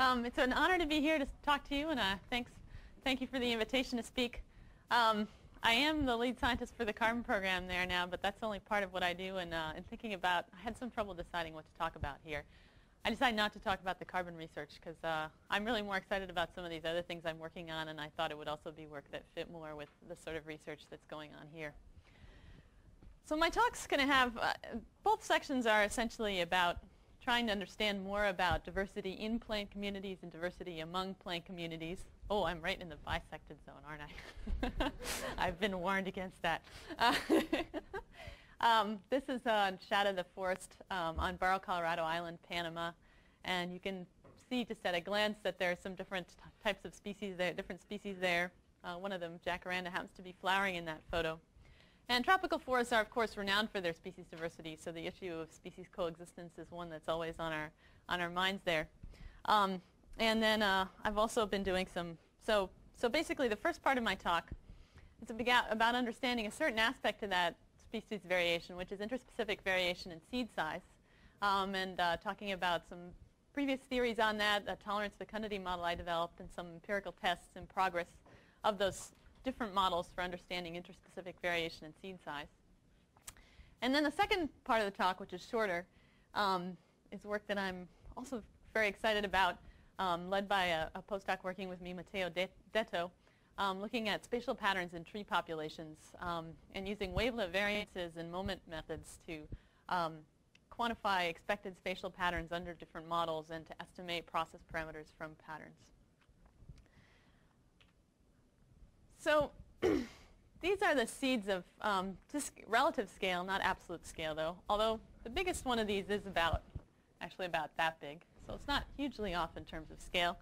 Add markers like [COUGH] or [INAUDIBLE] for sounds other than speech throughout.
Um, it's an honor to be here to talk to you, and uh, thanks, thank you for the invitation to speak. Um, I am the lead scientist for the carbon program there now, but that's only part of what I do. And uh, in thinking about, I had some trouble deciding what to talk about here. I decided not to talk about the carbon research because uh, I'm really more excited about some of these other things I'm working on, and I thought it would also be work that fit more with the sort of research that's going on here. So my talk's going to have, uh, both sections are essentially about trying to understand more about diversity in plant communities and diversity among plant communities. Oh, I'm right in the bisected zone, aren't I? [LAUGHS] I've been warned against that. Uh, [LAUGHS] um, this is uh, shot of the forest um, on Barro Colorado Island, Panama. And you can see just at a glance that there are some different types of species there, different species there. Uh, one of them, jacaranda, happens to be flowering in that photo. And tropical forests are, of course, renowned for their species diversity, so the issue of species coexistence is one that's always on our, on our minds there. Um, and then uh, I've also been doing some, so, so basically the first part of my talk is about understanding a certain aspect of that species variation, which is interspecific variation in seed size, um, and uh, talking about some previous theories on that, the tolerance fecundity model I developed, and some empirical tests in progress of those different models for understanding interspecific variation in seed size. And then the second part of the talk, which is shorter, um, is work that I'm also very excited about, um, led by a, a, postdoc working with me, Matteo Detto, um, looking at spatial patterns in tree populations um, and using wavelet variances and moment methods to um, quantify expected spatial patterns under different models and to estimate process parameters from patterns. So [CLEARS THROAT] these are the seeds of um, just relative scale, not absolute scale though, although the biggest one of these is about, actually about that big. So it's not hugely off in terms of scale.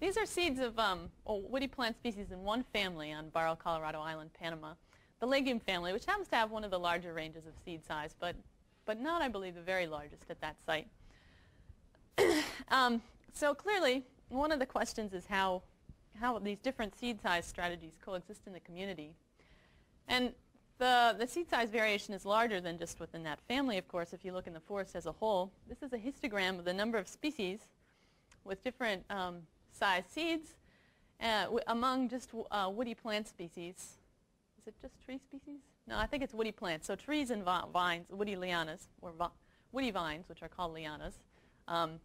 These are seeds of um, woody plant species in one family on Barro, Colorado Island, Panama. The legume family, which happens to have one of the larger ranges of seed size, but, but not, I believe, the very largest at that site. [CLEARS THROAT] um, so clearly, one of the questions is how how these different seed size strategies coexist in the community. And the, the seed size variation is larger than just within that family, of course, if you look in the forest as a whole. This is a histogram of the number of species with different um, size seeds uh, among just uh, woody plant species. Is it just tree species? No, I think it's woody plants. So trees and vines, woody lianas, or woody vines, which are called lianas. Um,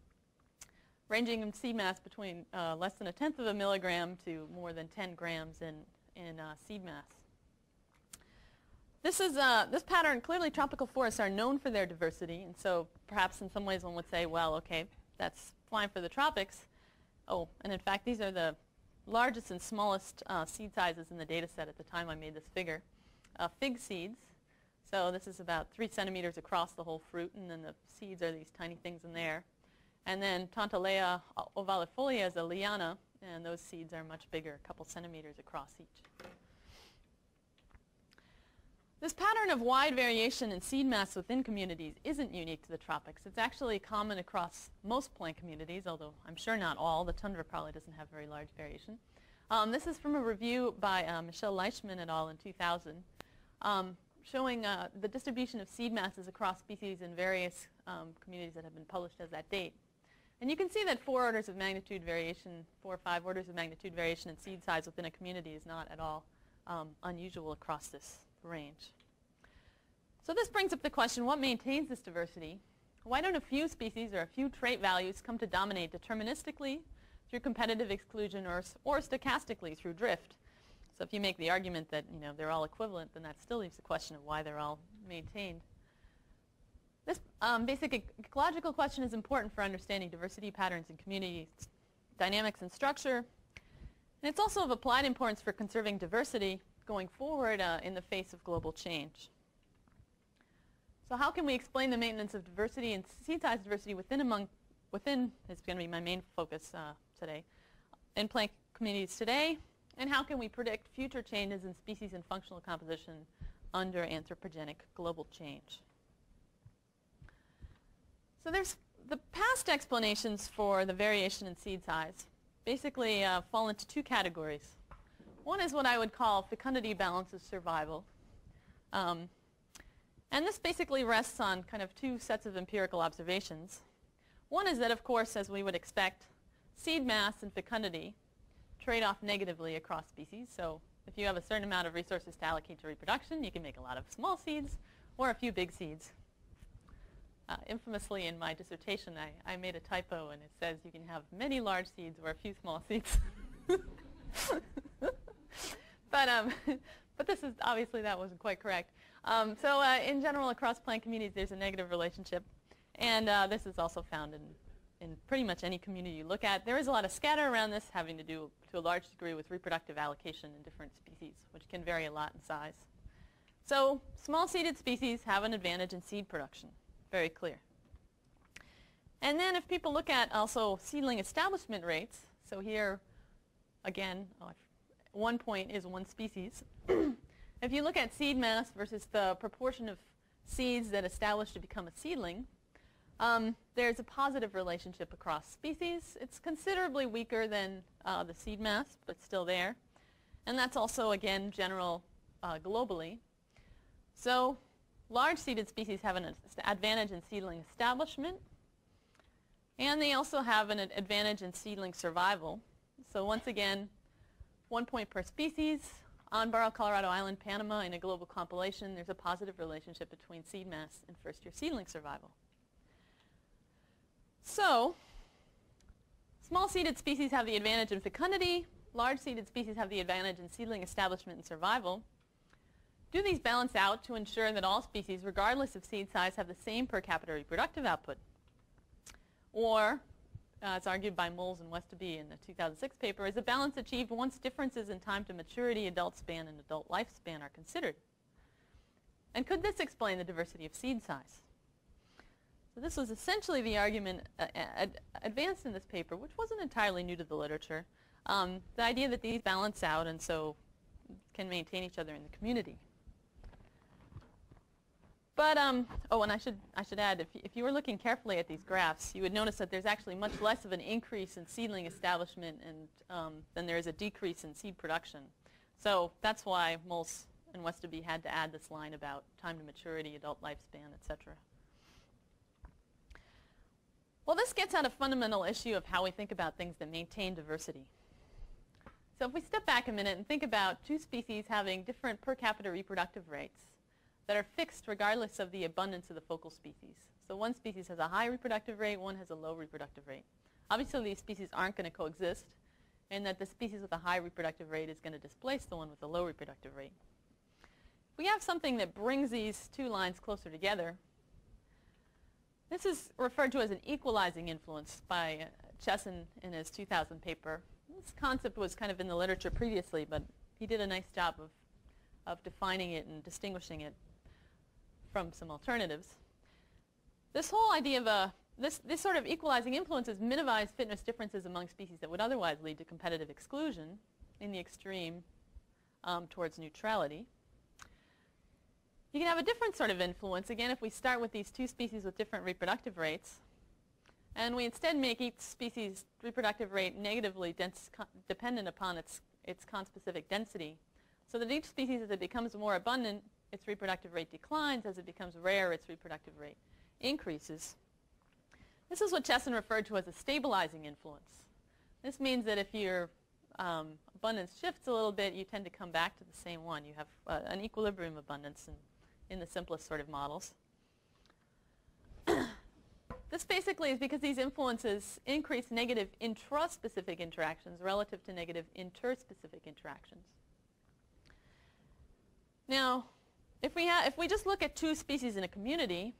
ranging in seed mass between uh, less than a tenth of a milligram to more than 10 grams in, in uh, seed mass. This, is, uh, this pattern, clearly tropical forests are known for their diversity, and so perhaps in some ways one would say, well, okay, that's fine for the tropics. Oh, and in fact, these are the largest and smallest uh, seed sizes in the data set at the time I made this figure. Uh, fig seeds, so this is about three centimeters across the whole fruit, and then the seeds are these tiny things in there. And then Tontelea ovalifolia is a liana, and those seeds are much bigger, a couple centimeters across each. This pattern of wide variation in seed mass within communities isn't unique to the tropics. It's actually common across most plant communities, although I'm sure not all. The tundra probably doesn't have very large variation. Um, this is from a review by uh, Michelle Leishman et al. in 2000, um, showing uh, the distribution of seed masses across species in various um, communities that have been published as that date. And you can see that four orders of magnitude variation, four or five orders of magnitude variation in seed size within a community is not at all um, unusual across this range. So this brings up the question, what maintains this diversity? Why don't a few species or a few trait values come to dominate deterministically through competitive exclusion or, or stochastically through drift? So if you make the argument that you know, they're all equivalent, then that still leaves the question of why they're all maintained. This um, basic ecological question is important for understanding diversity patterns in community dynamics and structure. And it's also of applied importance for conserving diversity going forward uh, in the face of global change. So how can we explain the maintenance of diversity and seed size diversity within among within is going to be my main focus uh, today in plant communities today and how can we predict future changes in species and functional composition under anthropogenic global change. So there's the past explanations for the variation in seed size basically uh, fall into two categories. One is what I would call fecundity balance of survival. Um, and this basically rests on kind of two sets of empirical observations. One is that, of course, as we would expect, seed mass and fecundity trade off negatively across species. So if you have a certain amount of resources to allocate to reproduction, you can make a lot of small seeds or a few big seeds. Uh, infamously in my dissertation, I, I made a typo and it says you can have many large seeds or a few small seeds. [LAUGHS] but, um, [LAUGHS] but this is, obviously that wasn't quite correct. Um, so uh, in general, across plant communities, there's a negative relationship. And uh, this is also found in, in pretty much any community you look at. There is a lot of scatter around this having to do to a large degree with reproductive allocation in different species, which can vary a lot in size. So small-seeded species have an advantage in seed production. Very clear. And then if people look at also seedling establishment rates, so here, again, one point is one species. [CLEARS THROAT] if you look at seed mass versus the proportion of seeds that establish to become a seedling, um, there's a positive relationship across species. It's considerably weaker than uh, the seed mass, but still there. And that's also, again, general uh, globally. So large seeded species have an advantage in seedling establishment. And they also have an advantage in seedling survival. So once again, one point per species. On Barro, Colorado Island, Panama, in a global compilation, there's a positive relationship between seed mass and first-year seedling survival. So small-seeded species have the advantage in fecundity. Large-seeded species have the advantage in seedling establishment and survival. Do these balance out to ensure that all species, regardless of seed size, have the same per capita reproductive output? Or, uh, as argued by Moles and Westoby in the 2006 paper, is a balance achieved once differences in time to maturity, adult span, and adult lifespan are considered? And could this explain the diversity of seed size? So this was essentially the argument uh, ad advanced in this paper, which wasn't entirely new to the literature. Um, the idea that these balance out and so can maintain each other in the community. But, um, oh, and I should, I should add, if, if you were looking carefully at these graphs, you would notice that there's actually much less of an increase in seedling establishment and, um, than there is a decrease in seed production. So that's why Moles and Westoby had to add this line about time to maturity, adult lifespan, etc. Well, this gets at a fundamental issue of how we think about things that maintain diversity. So if we step back a minute and think about two species having different per capita reproductive rates that are fixed regardless of the abundance of the focal species. So one species has a high reproductive rate, one has a low reproductive rate. Obviously, these species aren't going to coexist, and that the species with a high reproductive rate is going to displace the one with a low reproductive rate. If we have something that brings these two lines closer together, this is referred to as an equalizing influence by uh, Chesson in his 2000 paper. This concept was kind of in the literature previously, but he did a nice job of, of defining it and distinguishing it from some alternatives. This whole idea of a, this, this sort of equalizing influences minimize fitness differences among species that would otherwise lead to competitive exclusion in the extreme um, towards neutrality. You can have a different sort of influence, again, if we start with these two species with different reproductive rates, and we instead make each species' reproductive rate negatively dependent upon its, its conspecific density, so that each species, as it becomes more abundant, its reproductive rate declines. As it becomes rare, its reproductive rate increases. This is what Chesson referred to as a stabilizing influence. This means that if your um, abundance shifts a little bit, you tend to come back to the same one. You have uh, an equilibrium abundance and in the simplest sort of models. [COUGHS] this basically is because these influences increase negative intraspecific interactions relative to negative interspecific interactions. Now, if we, if we just look at two species in a community,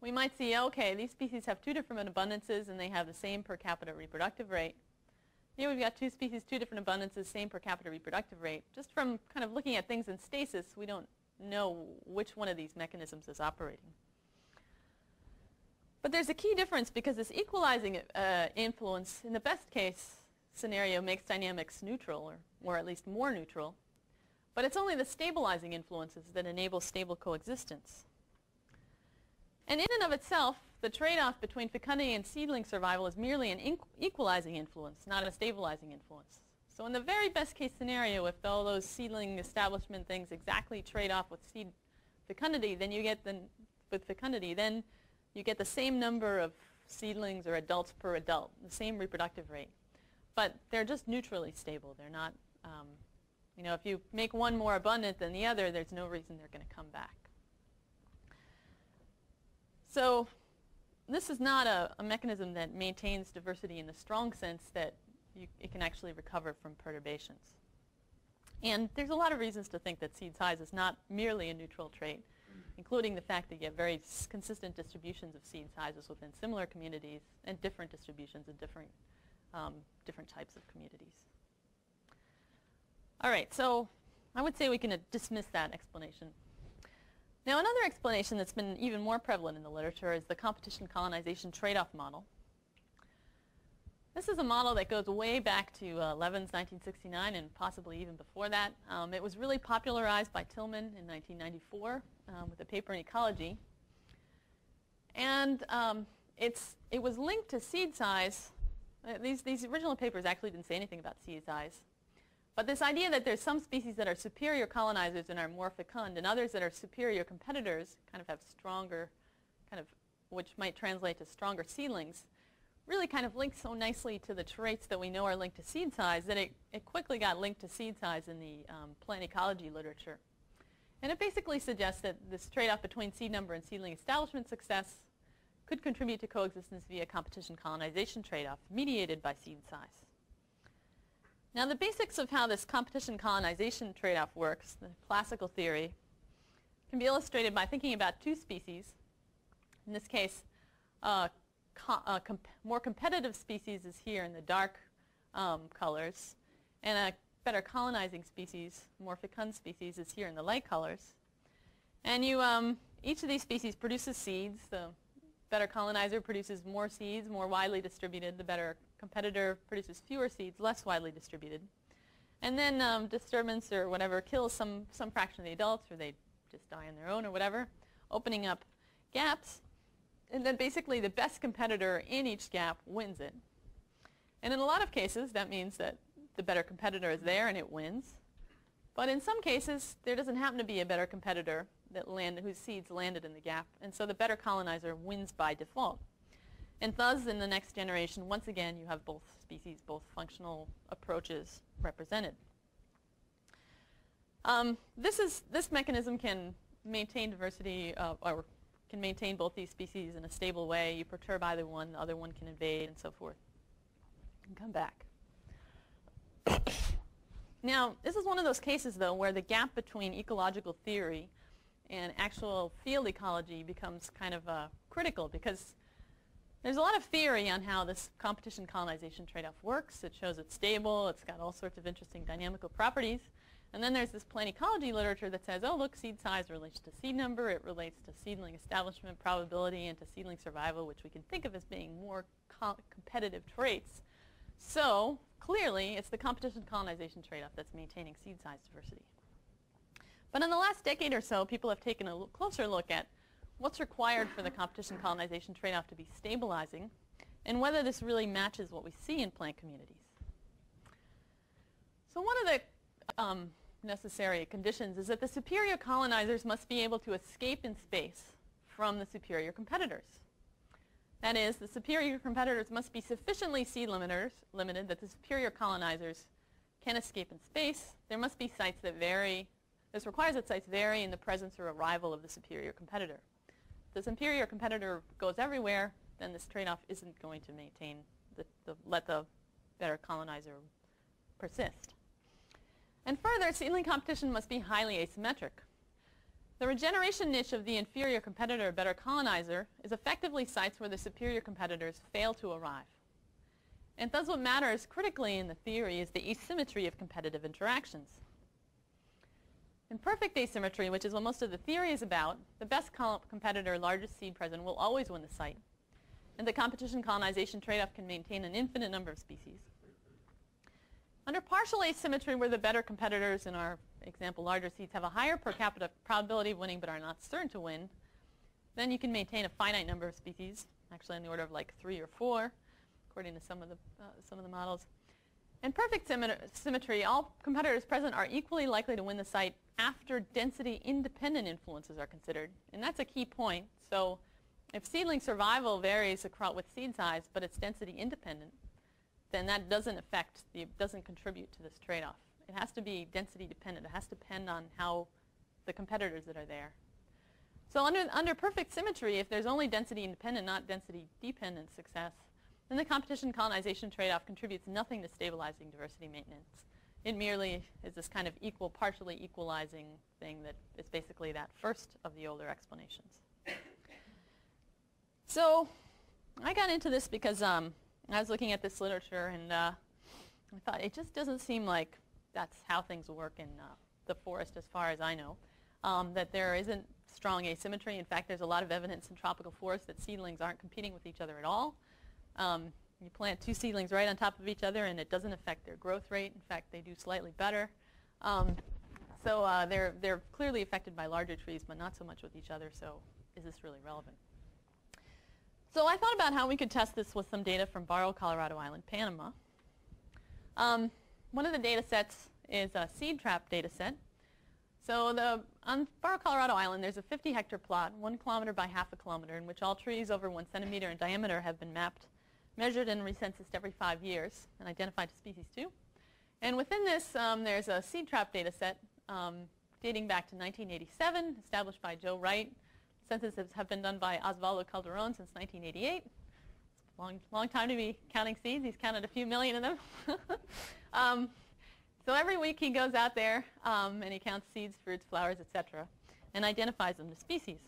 we might see, okay, these species have two different abundances and they have the same per capita reproductive rate. Here we've got two species, two different abundances, same per capita reproductive rate. Just from kind of looking at things in stasis, we don't know which one of these mechanisms is operating. But there's a key difference because this equalizing uh, influence, in the best case scenario, makes dynamics neutral, or, or at least more neutral. But it's only the stabilizing influences that enable stable coexistence. And in and of itself, the trade-off between fecundity and seedling survival is merely an equalizing influence, not a stabilizing influence. So in the very best case scenario, if all those seedling establishment things exactly trade off with seed fecundity, then you get the, with fecundity, then you get the same number of seedlings or adults per adult, the same reproductive rate. but they're just neutrally stable. They're not, um, you know, if you make one more abundant than the other, there's no reason they're going to come back. So this is not a, a, mechanism that maintains diversity in the strong sense that you, it can actually recover from perturbations. And there's a lot of reasons to think that seed size is not merely a neutral trait, including the fact that you have very consistent distributions of seed sizes within similar communities and different distributions in different, um, different types of communities. All right, so I would say we can uh, dismiss that explanation. Now another explanation that's been even more prevalent in the literature is the competition colonization trade-off model. This is a model that goes way back to uh, Levins 1969 and possibly even before that. Um, it was really popularized by Tilman in 1994 um, with a paper in Ecology. And um, it's, it was linked to seed size. Uh, these, these original papers actually didn't say anything about seed size. But this idea that there's some species that are superior colonizers and are more fecund and others that are superior competitors kind of have stronger, kind of, which might translate to stronger seedlings, really kind of links so nicely to the traits that we know are linked to seed size that it, it quickly got linked to seed size in the um, plant ecology literature. And it basically suggests that this trade-off between seed number and seedling establishment success could contribute to coexistence via competition colonization trade-off mediated by seed size. Now the basics of how this competition colonization trade-off works, the classical theory, can be illustrated by thinking about two species. In this case, uh, a comp more competitive species is here in the dark um, colors, and a better colonizing species, more fecund species, is here in the light colors. And you, um, each of these species produces seeds. The better colonizer produces more seeds, more widely distributed. The better competitor produces fewer seeds, less widely distributed. And then um, disturbance or whatever kills some, some fraction of the adults, or they just die on their own or whatever, opening up gaps and then basically the best competitor in each gap wins it. And in a lot of cases, that means that the better competitor is there and it wins. But in some cases, there doesn't happen to be a better competitor that land, whose seeds landed in the gap, and so the better colonizer wins by default. And thus, in the next generation, once again, you have both species, both functional approaches represented. Um, this, is, this mechanism can maintain diversity, uh, or can maintain both these species in a stable way. You perturb either one, the other one can invade, and so forth, and come back. [COUGHS] now, this is one of those cases, though, where the gap between ecological theory and actual field ecology becomes kind of uh, critical because there's a lot of theory on how this competition colonization trade-off works. It shows it's stable. It's got all sorts of interesting dynamical properties. And then there's this plant ecology literature that says, oh, look, seed size relates to seed number. It relates to seedling establishment probability and to seedling survival, which we can think of as being more co competitive traits. So clearly, it's the competition colonization trade-off that's maintaining seed size diversity. But in the last decade or so, people have taken a closer look at what's required for the competition colonization trade-off to be stabilizing and whether this really matches what we see in plant communities. So one of the um, necessary conditions is that the superior colonizers must be able to escape in space from the superior competitors. That is, the superior competitors must be sufficiently seed limiters, limited that the superior colonizers can escape in space. There must be sites that vary. This requires that sites vary in the presence or arrival of the superior competitor. If the superior competitor goes everywhere, then this trade-off isn't going to maintain, the, the, let the better colonizer persist. And further, seedling competition must be highly asymmetric. The regeneration niche of the inferior competitor better colonizer is effectively sites where the superior competitors fail to arrive. And thus what matters critically in the theory is the asymmetry of competitive interactions. In perfect asymmetry, which is what most of the theory is about, the best competitor, largest seed present, will always win the site. And the competition colonization trade-off can maintain an infinite number of species. Under partial asymmetry, where the better competitors, in our example larger seeds, have a higher per capita probability of winning but are not certain to win, then you can maintain a finite number of species, actually on the order of like three or four, according to some of the, uh, some of the models. In perfect symmetry, all competitors present are equally likely to win the site after density-independent influences are considered. And that's a key point. So if seedling survival varies with seed size, but it's density independent, then that doesn't affect, the, doesn't contribute to this trade-off. It has to be density dependent. It has to depend on how the competitors that are there. So under, under perfect symmetry, if there's only density independent, not density dependent success, then the competition colonization trade-off contributes nothing to stabilizing diversity maintenance. It merely is this kind of equal, partially equalizing thing that is basically that first of the older explanations. So I got into this because um, I was looking at this literature and uh, I thought it just doesn't seem like that's how things work in uh, the forest as far as I know. Um, that there isn't strong asymmetry. In fact, there's a lot of evidence in tropical forests that seedlings aren't competing with each other at all. Um, you plant two seedlings right on top of each other and it doesn't affect their growth rate. In fact, they do slightly better. Um, so uh, they're, they're clearly affected by larger trees, but not so much with each other. So is this really relevant? So I thought about how we could test this with some data from Barro, Colorado Island, Panama. Um, one of the data sets is a seed trap data set. So the, on Barro, Colorado Island, there's a 50 hectare plot, one kilometer by half a kilometer, in which all trees over one centimeter in diameter have been mapped, measured, and recensused every five years, and identified to species two. And within this, um, there's a seed trap data set um, dating back to 1987, established by Joe Wright. Censuses have been done by Osvaldo Calderon since 1988. it's Long, long time to be counting seeds. He's counted a few million of them. [LAUGHS] um, so every week he goes out there um, and he counts seeds, fruits, flowers, etc., and identifies them to species.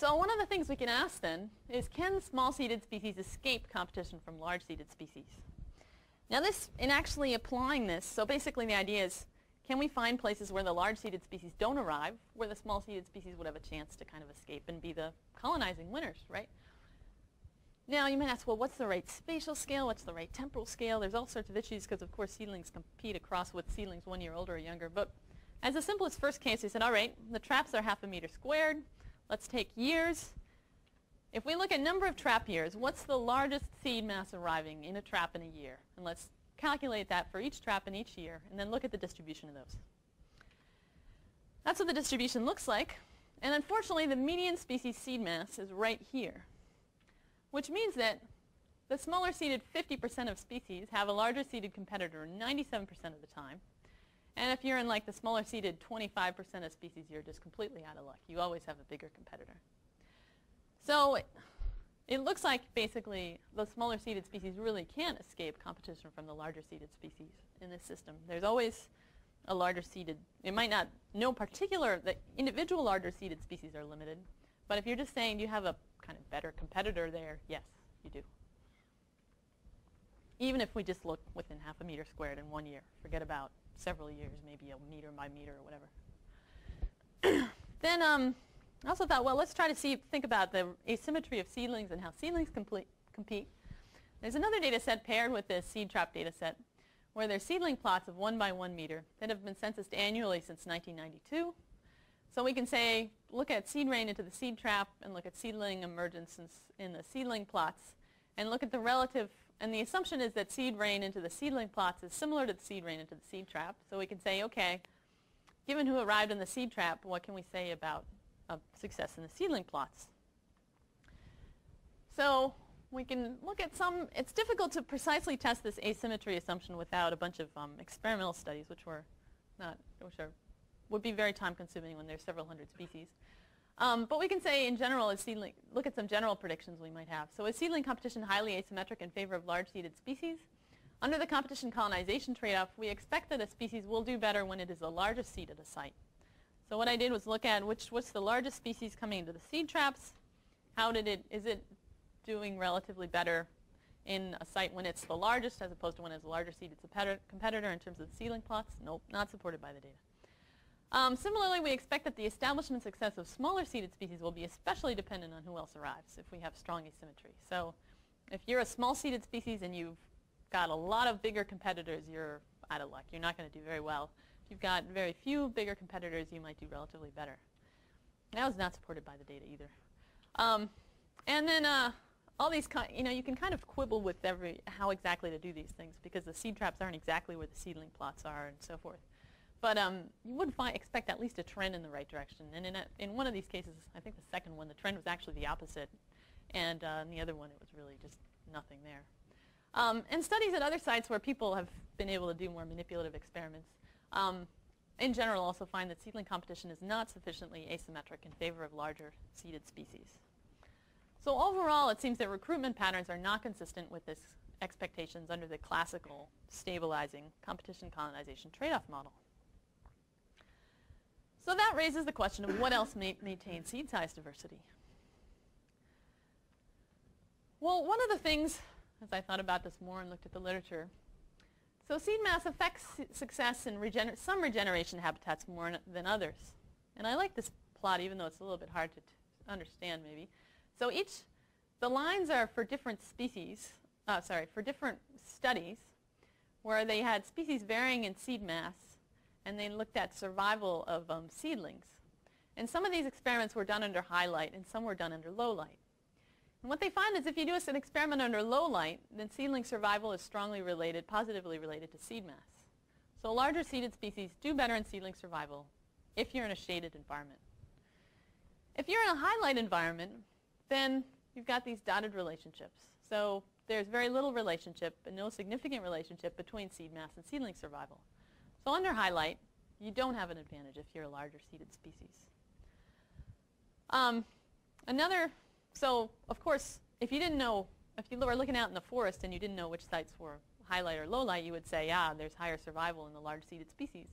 So one of the things we can ask then is can small-seeded species escape competition from large-seeded species? Now this, in actually applying this, so basically the idea is can we find places where the large-seeded species don't arrive, where the small-seeded species would have a chance to kind of escape and be the colonizing winners, right? Now you might ask, well, what's the right spatial scale? What's the right temporal scale? There's all sorts of issues because, of course, seedlings compete across with seedlings one year older or younger. But as the simplest first case, we said, all right, the traps are half a meter squared. Let's take years. If we look at number of trap years, what's the largest seed mass arriving in a trap in a year? And let's calculate that for each trap in each year, and then look at the distribution of those. That's what the distribution looks like. And unfortunately, the median species seed mass is right here which means that the smaller seeded 50% of species have a larger seeded competitor 97% of the time. And if you're in like the smaller seeded 25% of species, you're just completely out of luck. You always have a bigger competitor. So it looks like basically the smaller seeded species really can't escape competition from the larger seeded species in this system. There's always a larger seeded, it might not, no particular, the individual larger seeded species are limited, but if you're just saying you have a kind of better competitor there, yes, you do. Even if we just look within half a meter squared in one year, forget about several years, maybe a meter by meter or whatever. [COUGHS] then um, I also thought, well, let's try to see, think about the asymmetry of seedlings and how seedlings compete. There's another data set paired with this seed trap data set where there's seedling plots of one by one meter that have been censused annually since 1992 so we can say, look at seed rain into the seed trap and look at seedling emergence in the seedling plots and look at the relative, and the assumption is that seed rain into the seedling plots is similar to the seed rain into the seed trap. So we can say, okay, given who arrived in the seed trap, what can we say about success in the seedling plots? So we can look at some, it's difficult to precisely test this asymmetry assumption without a bunch of um, experimental studies, which were not, which are would be very time consuming when there's several hundred species. Um, but we can say in general, seedling, look at some general predictions we might have. So is seedling competition highly asymmetric in favor of large seeded species? Under the competition colonization trade-off, we expect that a species will do better when it is the largest seed at a site. So what I did was look at which what's the largest species coming into the seed traps. How did it, is it doing relatively better in a site when it's the largest as opposed to when it's the larger seed it's a competitor in terms of the seedling plots? Nope, not supported by the data. Um, similarly, we expect that the establishment success of smaller seeded species will be especially dependent on who else arrives if we have strong asymmetry. So if you're a small seeded species and you've got a lot of bigger competitors, you're out of luck. You're not going to do very well. If you've got very few bigger competitors, you might do relatively better. That was not supported by the data either. Um, and then uh, all these, you know, you can kind of quibble with every how exactly to do these things because the seed traps aren't exactly where the seedling plots are and so forth. But um, you would find, expect at least a trend in the right direction. And in, a, in one of these cases, I think the second one, the trend was actually the opposite. And uh, in the other one, it was really just nothing there. Um, and studies at other sites where people have been able to do more manipulative experiments, um, in general also find that seedling competition is not sufficiently asymmetric in favor of larger seeded species. So overall, it seems that recruitment patterns are not consistent with this expectations under the classical stabilizing competition colonization trade-off model. So that raises the question of what else may maintain seed size diversity. Well, one of the things, as I thought about this more and looked at the literature, so seed mass affects success in regener some regeneration habitats more than others. And I like this plot, even though it's a little bit hard to understand maybe. So each, the lines are for different species, uh, sorry, for different studies where they had species varying in seed mass and they looked at survival of um, seedlings. And some of these experiments were done under high light and some were done under low light. And what they find is if you do an experiment under low light, then seedling survival is strongly related, positively related to seed mass. So larger seeded species do better in seedling survival if you're in a shaded environment. If you're in a high light environment, then you've got these dotted relationships. So there's very little relationship, but no significant relationship between seed mass and seedling survival. So under high light, you don't have an advantage if you're a larger seeded species. Um, another so, of course, if you didn't know, if you were looking out in the forest and you didn't know which sites were high light or low light, you would say, yeah, there's higher survival in the large seeded species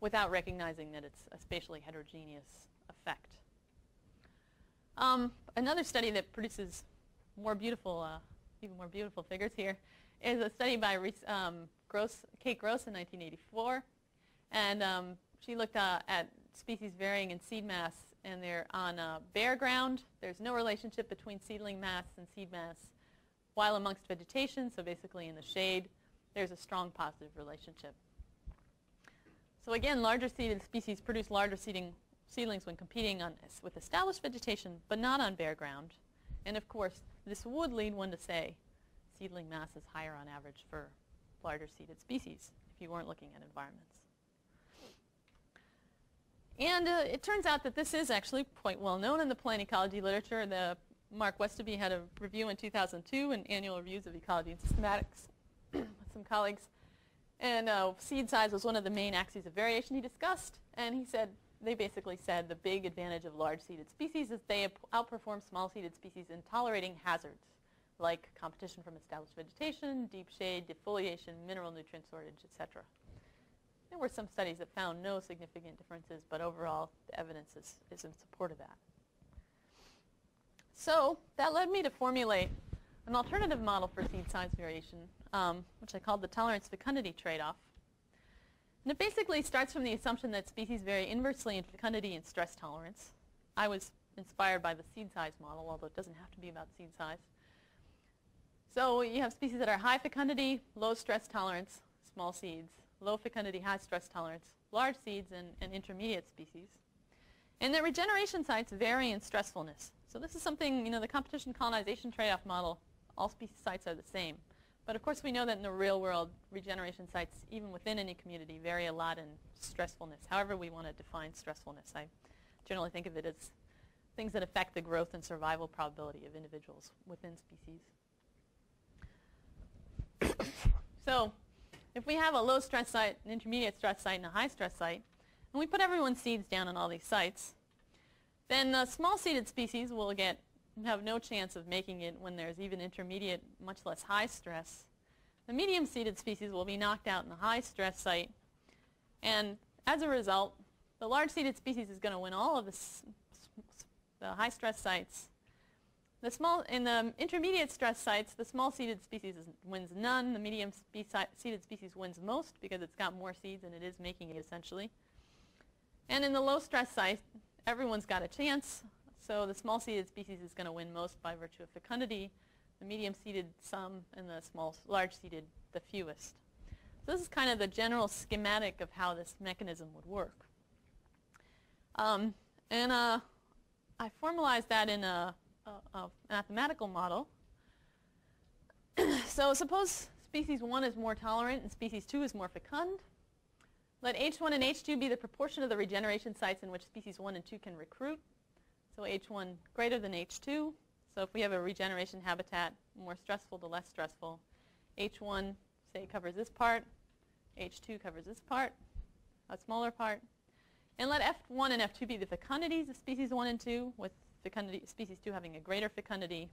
without recognizing that it's a spatially heterogeneous effect. Um, another study that produces more beautiful, uh, even more beautiful figures here is a study by um, Gross, Kate Gross in 1984. And um, she looked uh, at species varying in seed mass and they're on a bare ground. There's no relationship between seedling mass and seed mass. While amongst vegetation, so basically in the shade, there's a strong positive relationship. So again, larger seeded species produce larger seeding, seedlings when competing on, with established vegetation, but not on bare ground. And of course, this would lead one to say seedling mass is higher on average for larger seeded species if you weren't looking at environments. And uh, it turns out that this is actually quite well known in the plant ecology literature. The Mark Westoby had a review in 2002 in Annual Reviews of Ecology and Systematics [CLEARS THROAT] with some colleagues. And uh, seed size was one of the main axes of variation he discussed. And he said, they basically said the big advantage of large seeded species is they outperform small seeded species in tolerating hazards like competition from established vegetation, deep shade, defoliation, mineral nutrient shortage, etc. There were some studies that found no significant differences, but overall the evidence is, is in support of that. So that led me to formulate an alternative model for seed size variation, um, which I called the tolerance fecundity trade-off. And it basically starts from the assumption that species vary inversely in fecundity and stress tolerance. I was inspired by the seed size model, although it doesn't have to be about seed size. So you have species that are high fecundity, low stress tolerance, small seeds, low fecundity, high stress tolerance, large seeds, and, and intermediate species. And the regeneration sites vary in stressfulness. So this is something, you know, the competition colonization trade-off model, all species sites are the same. But of course we know that in the real world, regeneration sites, even within any community, vary a lot in stressfulness, however we want to define stressfulness. I generally think of it as things that affect the growth and survival probability of individuals within species. So if we have a low stress site, an intermediate stress site, and a high stress site, and we put everyone's seeds down on all these sites, then the small seeded species will get have no chance of making it when there's even intermediate, much less high stress. The medium seeded species will be knocked out in the high stress site, and as a result, the large seeded species is going to win all of the, the high stress sites the small, in the intermediate stress sites, the small seeded species is, wins none. The medium spe seeded species wins most because it's got more seeds and it is making it essentially. And in the low stress site, everyone's got a chance. So the small seeded species is going to win most by virtue of fecundity. The medium seeded some and the small, large seeded the fewest. So this is kind of the general schematic of how this mechanism would work. Um, and uh, I formalized that in a a, mathematical model. [COUGHS] so suppose species 1 is more tolerant and species 2 is more fecund. Let H1 and H2 be the proportion of the regeneration sites in which species 1 and 2 can recruit. So H1 greater than H2. So if we have a regeneration habitat, more stressful to less stressful, H1, say, covers this part, H2 covers this part, a smaller part. And let F1 and F2 be the fecundities of species 1 and 2, with fecundity, species 2 having a greater fecundity.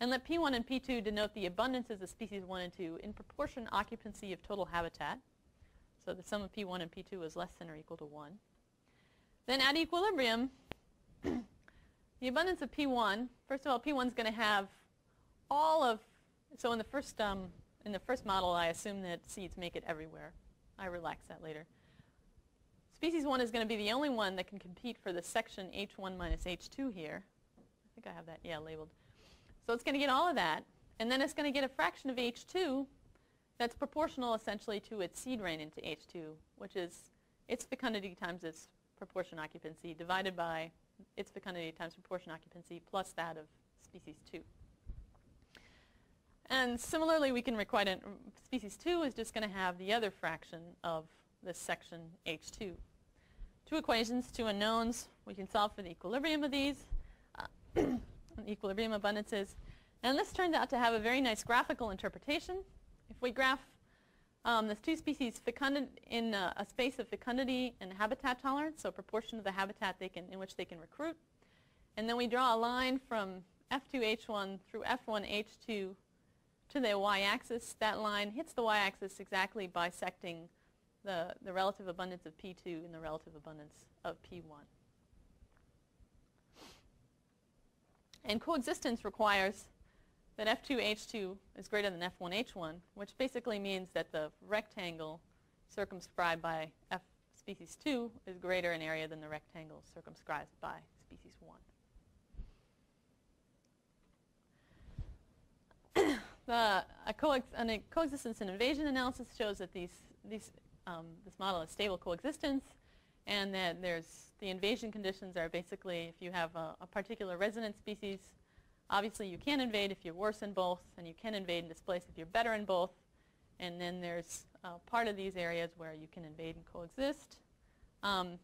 And let P1 and P2 denote the abundances of species 1 and 2 in proportion occupancy of total habitat. So the sum of P1 and P2 is less than or equal to 1. Then at equilibrium, [CLEARS THROAT] the abundance of P1, first of all, P1 is going to have all of, so in the first um, in the first model, I assume that seeds make it everywhere. I relax that later. Species 1 is going to be the only one that can compete for the section H1 minus H2 here. I think I have that, yeah, labeled. So it's going to get all of that. And then it's going to get a fraction of H2 that's proportional essentially to its seed rain into H2, which is its fecundity times its proportion occupancy divided by its fecundity times proportion occupancy plus that of species 2. And similarly, we can require species 2 is just going to have the other fraction of this section H2. Two equations, two unknowns. We can solve for the equilibrium of these, uh, [CLEARS THROAT] equilibrium abundances. And this turns out to have a very nice graphical interpretation. If we graph um, the two species fecunded in a space of fecundity and habitat tolerance, so proportion of the habitat they can, in which they can recruit, and then we draw a line from F2H1 through F1H2 to the y-axis. That line hits the y-axis exactly bisecting the, the relative abundance of P2 and the relative abundance of P1. And coexistence requires that F2H2 is greater than F1H1, which basically means that the rectangle circumscribed by F species 2 is greater in area than the rectangle circumscribed by species 1. [COUGHS] The, a, coex a coexistence and invasion analysis shows that these, these, um, this model is stable coexistence and that there's the invasion conditions are basically if you have a, a particular resident species, obviously you can invade if you're worse in both and you can invade and displace if you're better in both. And then there's uh, part of these areas where you can invade and coexist. Um,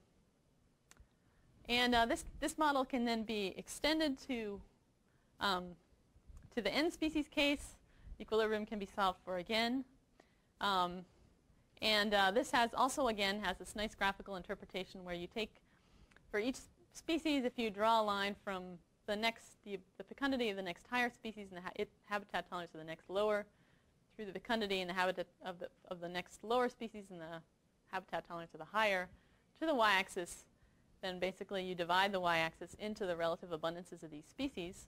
and uh, this, this model can then be extended to, um, to the end species case equilibrium can be solved for again. Um, and uh, this has also, again, has this nice graphical interpretation where you take, for each species, if you draw a line from the next, the, the fecundity of the next higher species and the ha habitat tolerance of the next lower, through the fecundity and the habitat of the, of the next lower species and the habitat tolerance of the higher, to the y-axis, then basically you divide the y-axis into the relative abundances of these species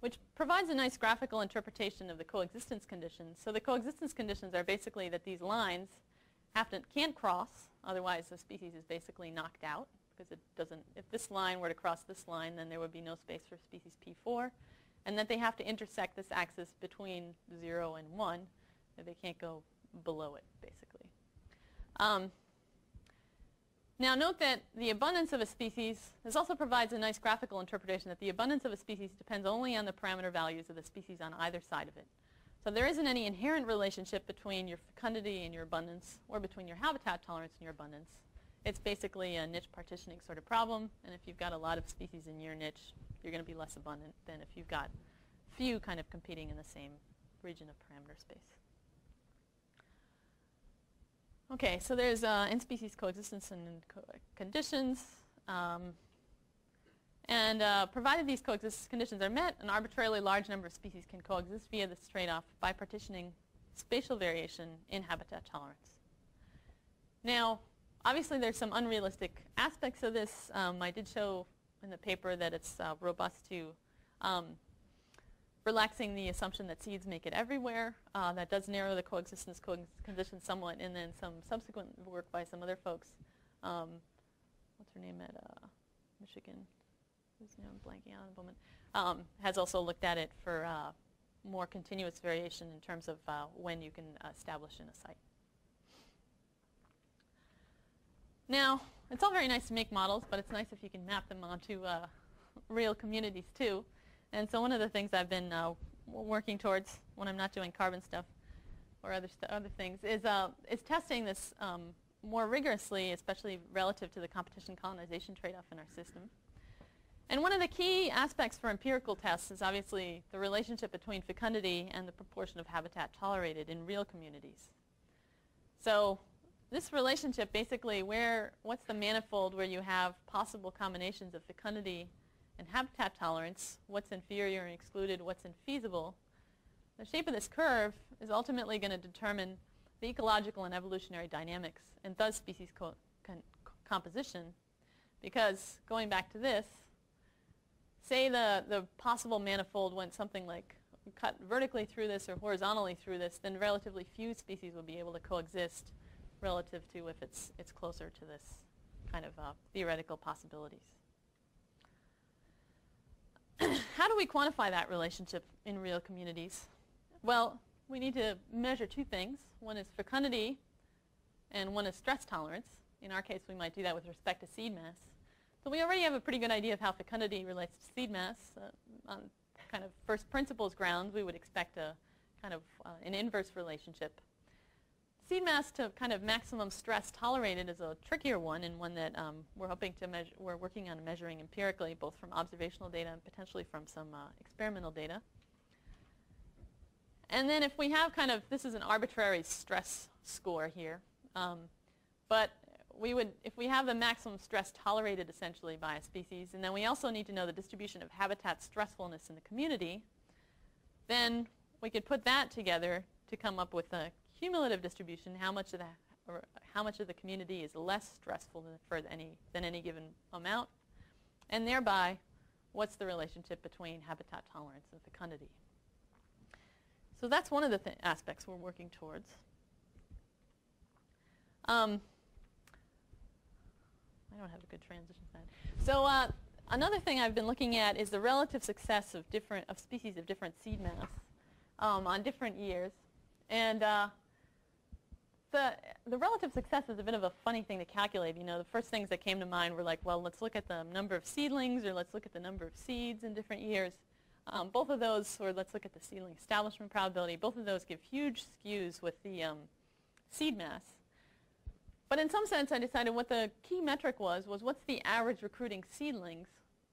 which provides a nice graphical interpretation of the coexistence conditions. So the coexistence conditions are basically that these lines have to, can't cross, otherwise the species is basically knocked out because it doesn't, if this line were to cross this line, then there would be no space for species P4, and that they have to intersect this axis between 0 and 1, they can't go below it, basically. Um, now note that the abundance of a species, this also provides a nice graphical interpretation that the abundance of a species depends only on the parameter values of the species on either side of it. So there isn't any inherent relationship between your fecundity and your abundance or between your habitat tolerance and your abundance. It's basically a niche partitioning sort of problem, and if you've got a lot of species in your niche, you're going to be less abundant than if you've got few kind of competing in the same region of parameter space. Okay, so there's uh, in-species coexistence and co conditions. Um, and uh, provided these coexistence conditions are met, an arbitrarily large number of species can coexist via this trade-off by partitioning spatial variation in habitat tolerance. Now, obviously there's some unrealistic aspects of this. Um, I did show in the paper that it's uh, robust to um, relaxing the assumption that seeds make it everywhere. Uh, that does narrow the coexistence co conditions somewhat, and then some subsequent work by some other folks. Um, what's her name at uh, Michigan? Now blanking at the moment. Um, has also looked at it for uh, more continuous variation in terms of uh, when you can establish in a site. Now, it's all very nice to make models, but it's nice if you can map them onto uh, real communities too. And so one of the things I've been uh, working towards when I'm not doing carbon stuff or other, other things is, uh, is testing this um, more rigorously, especially relative to the competition colonization trade-off in our system. And one of the key aspects for empirical tests is obviously the relationship between fecundity and the proportion of habitat tolerated in real communities. So this relationship basically where what's the manifold where you have possible combinations of fecundity and habitat tolerance, what's inferior and excluded, what's infeasible. The shape of this curve is ultimately going to determine the ecological and evolutionary dynamics and thus species co composition because going back to this, say the, the possible manifold went something like cut vertically through this or horizontally through this, then relatively few species would be able to coexist relative to if it's, it's closer to this kind of uh, theoretical possibilities. [CLEARS THROAT] How do we quantify that relationship in real communities? Well, we need to measure two things. One is fecundity and one is stress tolerance. In our case, we might do that with respect to seed mass. So we already have a pretty good idea of how fecundity relates to seed mass. Uh, on kind of first principles grounds, we would expect a kind of uh, an inverse relationship. Seed mass to kind of maximum stress tolerated is a trickier one and one that um, we're hoping to measure, we're working on measuring empirically both from observational data and potentially from some uh, experimental data. And then if we have kind of, this is an arbitrary stress score here, um, but we would, if we have the maximum stress tolerated essentially by a species, and then we also need to know the distribution of habitat stressfulness in the community, then we could put that together to come up with a cumulative distribution, how much of the, how much of the community is less stressful than, for any, than any given amount, and thereby, what's the relationship between habitat tolerance and fecundity. So that's one of the th aspects we're working towards. Um, I don't have a good transition plan. So uh, another thing I've been looking at is the relative success of different of species of different seed mass um, on different years, and uh, the the relative success is a bit of a funny thing to calculate. You know, the first things that came to mind were like, well, let's look at the number of seedlings, or let's look at the number of seeds in different years. Um, both of those, or let's look at the seedling establishment probability. Both of those give huge skews with the um, seed mass. But in some sense, I decided what the key metric was, was what's the average recruiting seedlings,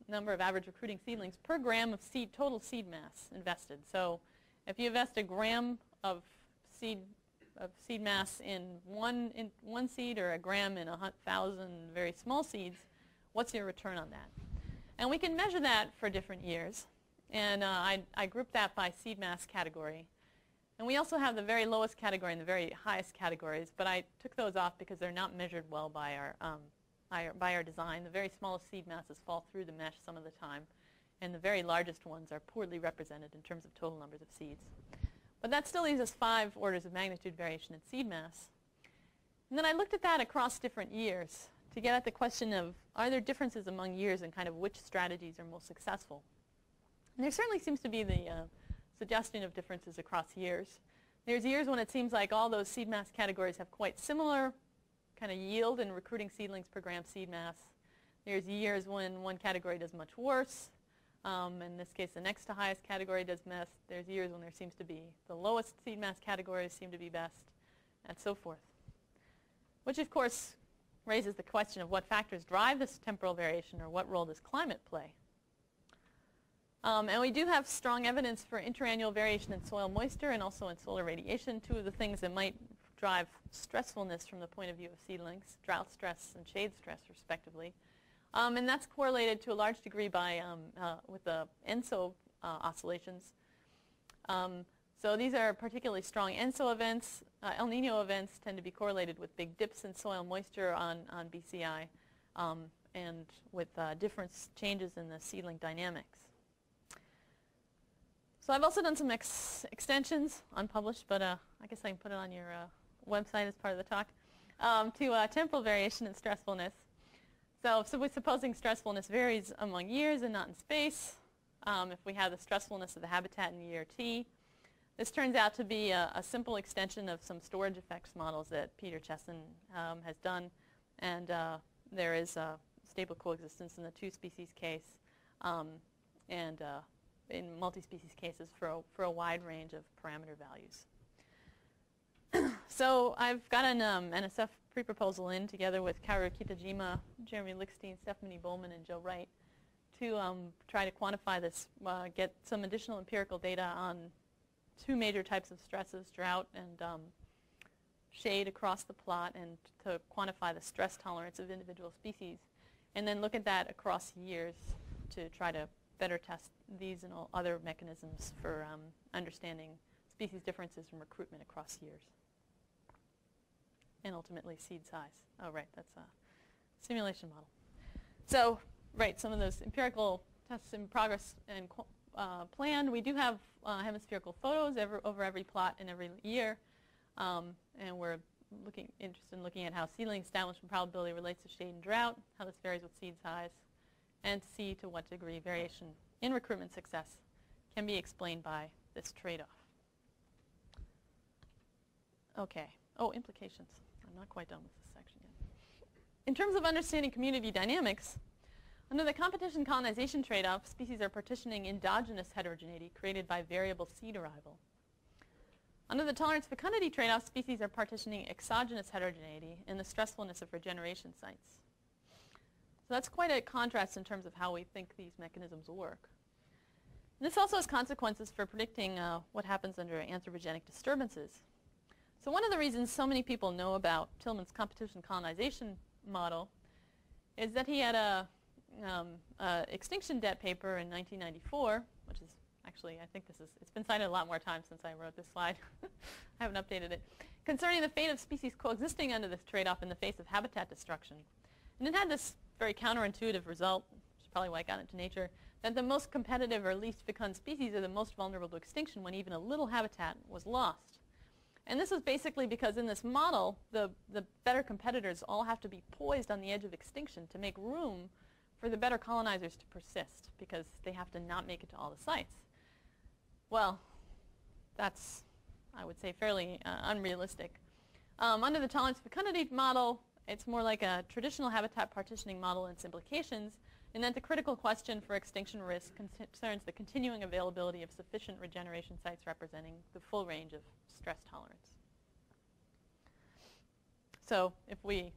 number of average recruiting seedlings per gram of seed, total seed mass invested. So if you invest a gram of seed, of seed mass in one, in one seed or a gram in a thousand very small seeds, what's your return on that? And we can measure that for different years. And uh, I, I grouped that by seed mass category. And we also have the very lowest category and the very highest categories, but I took those off because they're not measured well by our, um, by our, design. The very smallest seed masses fall through the mesh some of the time, and the very largest ones are poorly represented in terms of total numbers of seeds. But that still leaves us five orders of magnitude variation in seed mass. And then I looked at that across different years to get at the question of are there differences among years and kind of which strategies are most successful. And there certainly seems to be the uh, suggestion of differences across years. There's years when it seems like all those seed mass categories have quite similar kind of yield in recruiting seedlings per gram seed mass. There's years when one category does much worse. Um, in this case, the next to highest category does best. There's years when there seems to be the lowest seed mass categories seem to be best, and so forth. Which, of course, raises the question of what factors drive this temporal variation or what role does climate play? Um, and we do have strong evidence for interannual variation in soil moisture and also in solar radiation, two of the things that might drive stressfulness from the point of view of seedlings, drought stress and shade stress respectively. Um, and that's correlated to a large degree by, um, uh, with the ENSO uh, oscillations. Um, so these are particularly strong ENSO events. Uh, El Nino events tend to be correlated with big dips in soil moisture on, on BCI um, and with uh, different changes in the seedling dynamics. So I've also done some ex extensions, unpublished, but uh, I guess I can put it on your uh, website as part of the talk, um, to uh, temporal variation and stressfulness. So, so supposing stressfulness varies among years and not in space, um, if we have the stressfulness of the habitat in year t, this turns out to be a, a simple extension of some storage effects models that Peter Chesson um, has done, and uh, there is a stable coexistence in the two species case, um, and uh, in multi-species cases for a, for a wide range of parameter values. [CLEARS THROAT] so I've got an um, NSF pre-proposal in together with Kaoru Kitajima, Jeremy Lichstein, Stephanie Bohlman, and Joe Wright to um, try to quantify this, uh, get some additional empirical data on two major types of stresses, drought and um, shade across the plot, and to quantify the stress tolerance of individual species, and then look at that across years to try to better test these and all other mechanisms for um, understanding species differences in recruitment across years. And ultimately seed size. Oh, right, that's a simulation model. So, right, some of those empirical tests in progress and uh, planned. We do have uh, hemispherical photos every, over every plot in every year. Um, and we're looking interested in looking at how seedling establishment probability relates to shade and drought, how this varies with seed size, and to see to what degree variation in recruitment success can be explained by this trade-off. Okay. Oh, implications. I'm not quite done with this section yet. In terms of understanding community dynamics, under the competition colonization trade-off, species are partitioning endogenous heterogeneity created by variable seed arrival. Under the tolerance fecundity trade-off, species are partitioning exogenous heterogeneity in the stressfulness of regeneration sites. So that's quite a contrast in terms of how we think these mechanisms work. And this also has consequences for predicting uh, what happens under anthropogenic disturbances. So one of the reasons so many people know about Tilman's competition colonization model is that he had a, um, a extinction debt paper in 1994, which is actually, I think this is, it's been cited a lot more times since I wrote this slide. [LAUGHS] I haven't updated it. Concerning the fate of species coexisting under this trade-off in the face of habitat destruction. And it had this very counterintuitive result, which is probably why I got into nature, that the most competitive or least fecund species are the most vulnerable to extinction when even a little habitat was lost. And this is basically because in this model, the, the better competitors all have to be poised on the edge of extinction to make room for the better colonizers to persist because they have to not make it to all the sites. Well, that's, I would say, fairly uh, unrealistic. Um, under the tolerance fecundity model, it's more like a traditional habitat partitioning model and its implications, in that the critical question for extinction risk concerns the continuing availability of sufficient regeneration sites representing the full range of stress tolerance. So if we,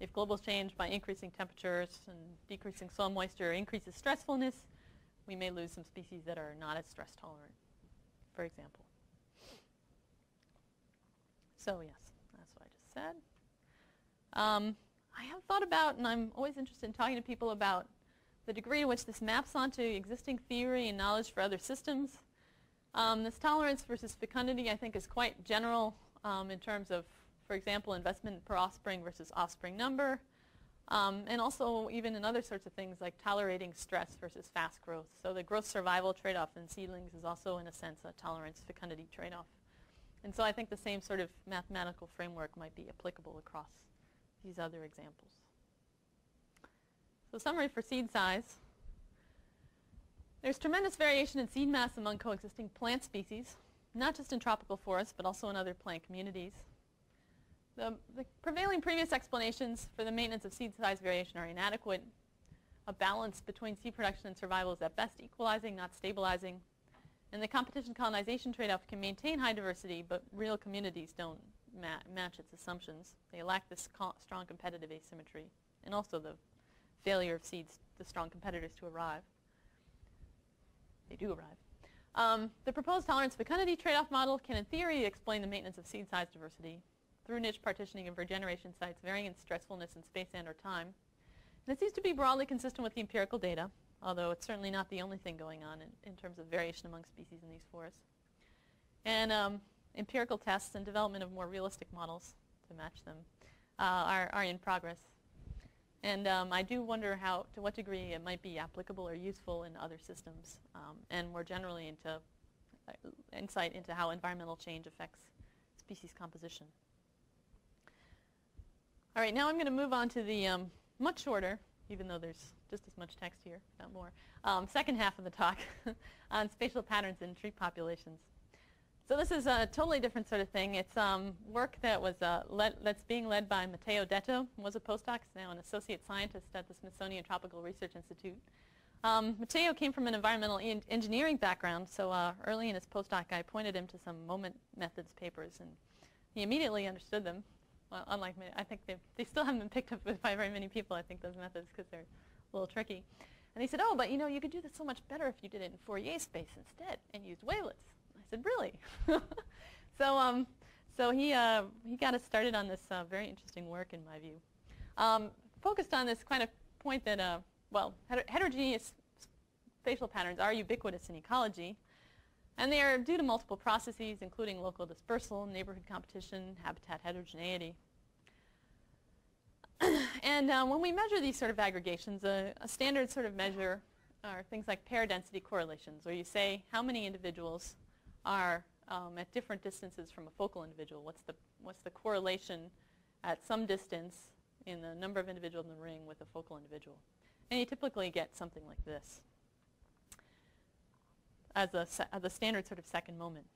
if global change by increasing temperatures and decreasing soil moisture increases stressfulness, we may lose some species that are not as stress tolerant, for example. So yes, that's what I just said. Um, I have thought about, and I'm always interested in talking to people about the degree to which this maps onto existing theory and knowledge for other systems. Um, this tolerance versus fecundity, I think, is quite general um, in terms of, for example, investment per offspring versus offspring number, um, and also even in other sorts of things like tolerating stress versus fast growth. So the growth survival trade-off in seedlings is also, in a sense, a tolerance fecundity trade-off. And so I think the same sort of mathematical framework might be applicable across these other examples. So summary for seed size. There's tremendous variation in seed mass among coexisting plant species, not just in tropical forests, but also in other plant communities. The, the, prevailing previous explanations for the maintenance of seed size variation are inadequate. A balance between seed production and survival is at best equalizing, not stabilizing. And the competition colonization trade-off can maintain high diversity, but real communities don't ma match its assumptions. They lack this strong competitive asymmetry, and also the failure of seeds, the strong competitors to arrive. They do arrive. Um, the proposed tolerance fecundity trade-off model can in theory explain the maintenance of seed size diversity through niche partitioning of regeneration sites varying in stressfulness in space and or time. And it seems to be broadly consistent with the empirical data, although it's certainly not the only thing going on in, in terms of variation among species in these forests. And um, empirical tests and development of more realistic models to match them uh, are, are in progress. And um, I do wonder how, to what degree it might be applicable or useful in other systems, um, and more generally into uh, insight into how environmental change affects species composition. All right, now I'm going to move on to the um, much shorter, even though there's just as much text here, not more, um, second half of the talk [LAUGHS] on spatial patterns in tree populations. So this is a totally different sort of thing. It's um, work that was uh, led, that's being led by Matteo Detto, was a postdoc, now an associate scientist at the Smithsonian Tropical Research Institute. Um, Matteo came from an environmental engineering background, so uh, early in his postdoc I pointed him to some moment methods papers, and he immediately understood them. Well, unlike me, I think they still haven't been picked up [LAUGHS] by very many people, I think, those methods, because they're a little tricky. And he said, oh, but you know, you could do this so much better if you did it in Fourier space instead and used wavelets. Said, really? [LAUGHS] so, um, so he, uh, he got us started on this uh, very interesting work, in my view. Um, focused on this kind of point that, uh, well, heter heterogeneous spatial patterns are ubiquitous in ecology, and they are due to multiple processes, including local dispersal, neighborhood competition, habitat heterogeneity. [CLEARS THROAT] and uh, when we measure these sort of aggregations, a, standard sort of measure are things like pair density correlations, where you say how many individuals are um, at different distances from a focal individual. What's the, what's the correlation at some distance in the number of individuals in the ring with a focal individual? And you typically get something like this as a, as a standard sort of second moment.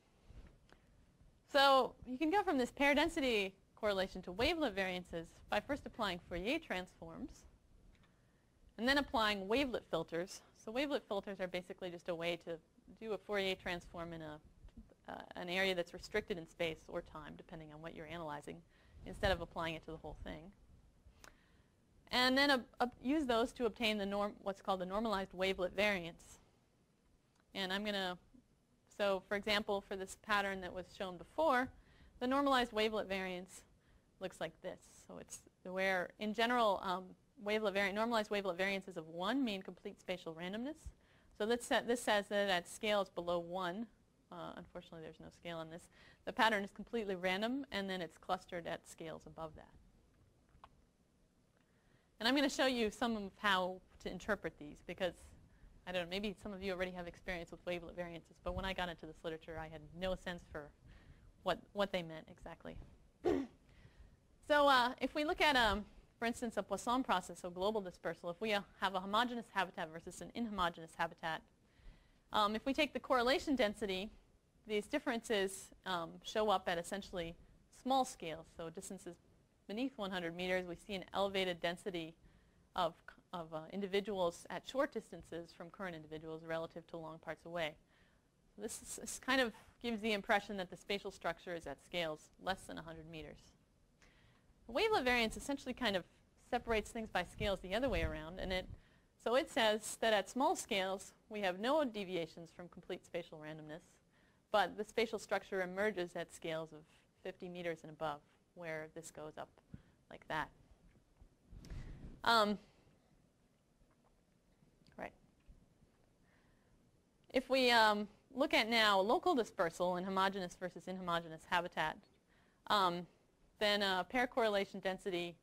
So you can go from this pair density correlation to wavelet variances by first applying Fourier transforms and then applying wavelet filters. So wavelet filters are basically just a way to do a Fourier transform in a, uh, an area that's restricted in space or time, depending on what you're analyzing, instead of applying it to the whole thing. And then use those to obtain the norm, what's called the normalized wavelet variance. And I'm going to, so for example, for this pattern that was shown before, the normalized wavelet variance looks like this. So it's where, in general, um, wavelet variant, normalized wavelet variances of 1 mean complete spatial randomness. So this, this says that at scales below 1, uh, unfortunately there's no scale on this, the pattern is completely random, and then it's clustered at scales above that. And I'm going to show you some of how to interpret these, because I don't know, maybe some of you already have experience with wavelet variances, but when I got into this literature, I had no sense for what, what they meant exactly. [COUGHS] so uh, if we look at, um, for instance, a Poisson process, so global dispersal, if we uh, have a homogeneous habitat versus an inhomogeneous habitat, um, if we take the correlation density, these differences um, show up at essentially small scales, so distances beneath 100 meters, we see an elevated density of of uh, individuals at short distances from current individuals relative to long parts away. This, is, this kind of gives the impression that the spatial structure is at scales less than 100 meters. Wavelet variance essentially kind of separates things by scales the other way around, and it so it says that at small scales we have no deviations from complete spatial randomness, but the spatial structure emerges at scales of 50 meters and above, where this goes up like that. Um, If we um, look at now local dispersal in homogeneous versus inhomogeneous habitat, um, then uh, pair correlation density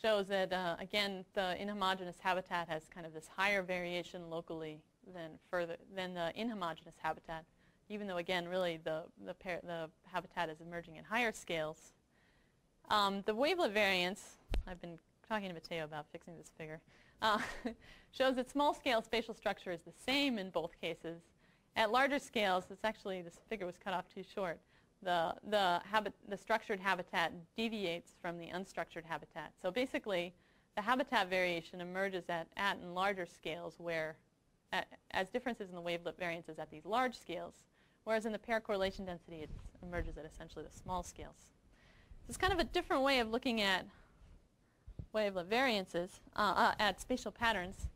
shows that, uh, again, the inhomogeneous habitat has kind of this higher variation locally than, further, than the inhomogeneous habitat, even though, again, really the, the, the habitat is emerging at higher scales. Um, the wavelet variance, I've been talking to Matteo about fixing this figure, uh, [LAUGHS] shows that small-scale spatial structure is the same in both cases. At larger scales, it's actually, this figure was cut off too short, the, the, the structured habitat deviates from the unstructured habitat. So basically, the habitat variation emerges at, at and larger scales where, at, as differences in the wavelet variances at these large scales, whereas in the pair correlation density, it emerges at essentially the small scales. So it's kind of a different way of looking at wavelet variances uh, uh, at spatial patterns.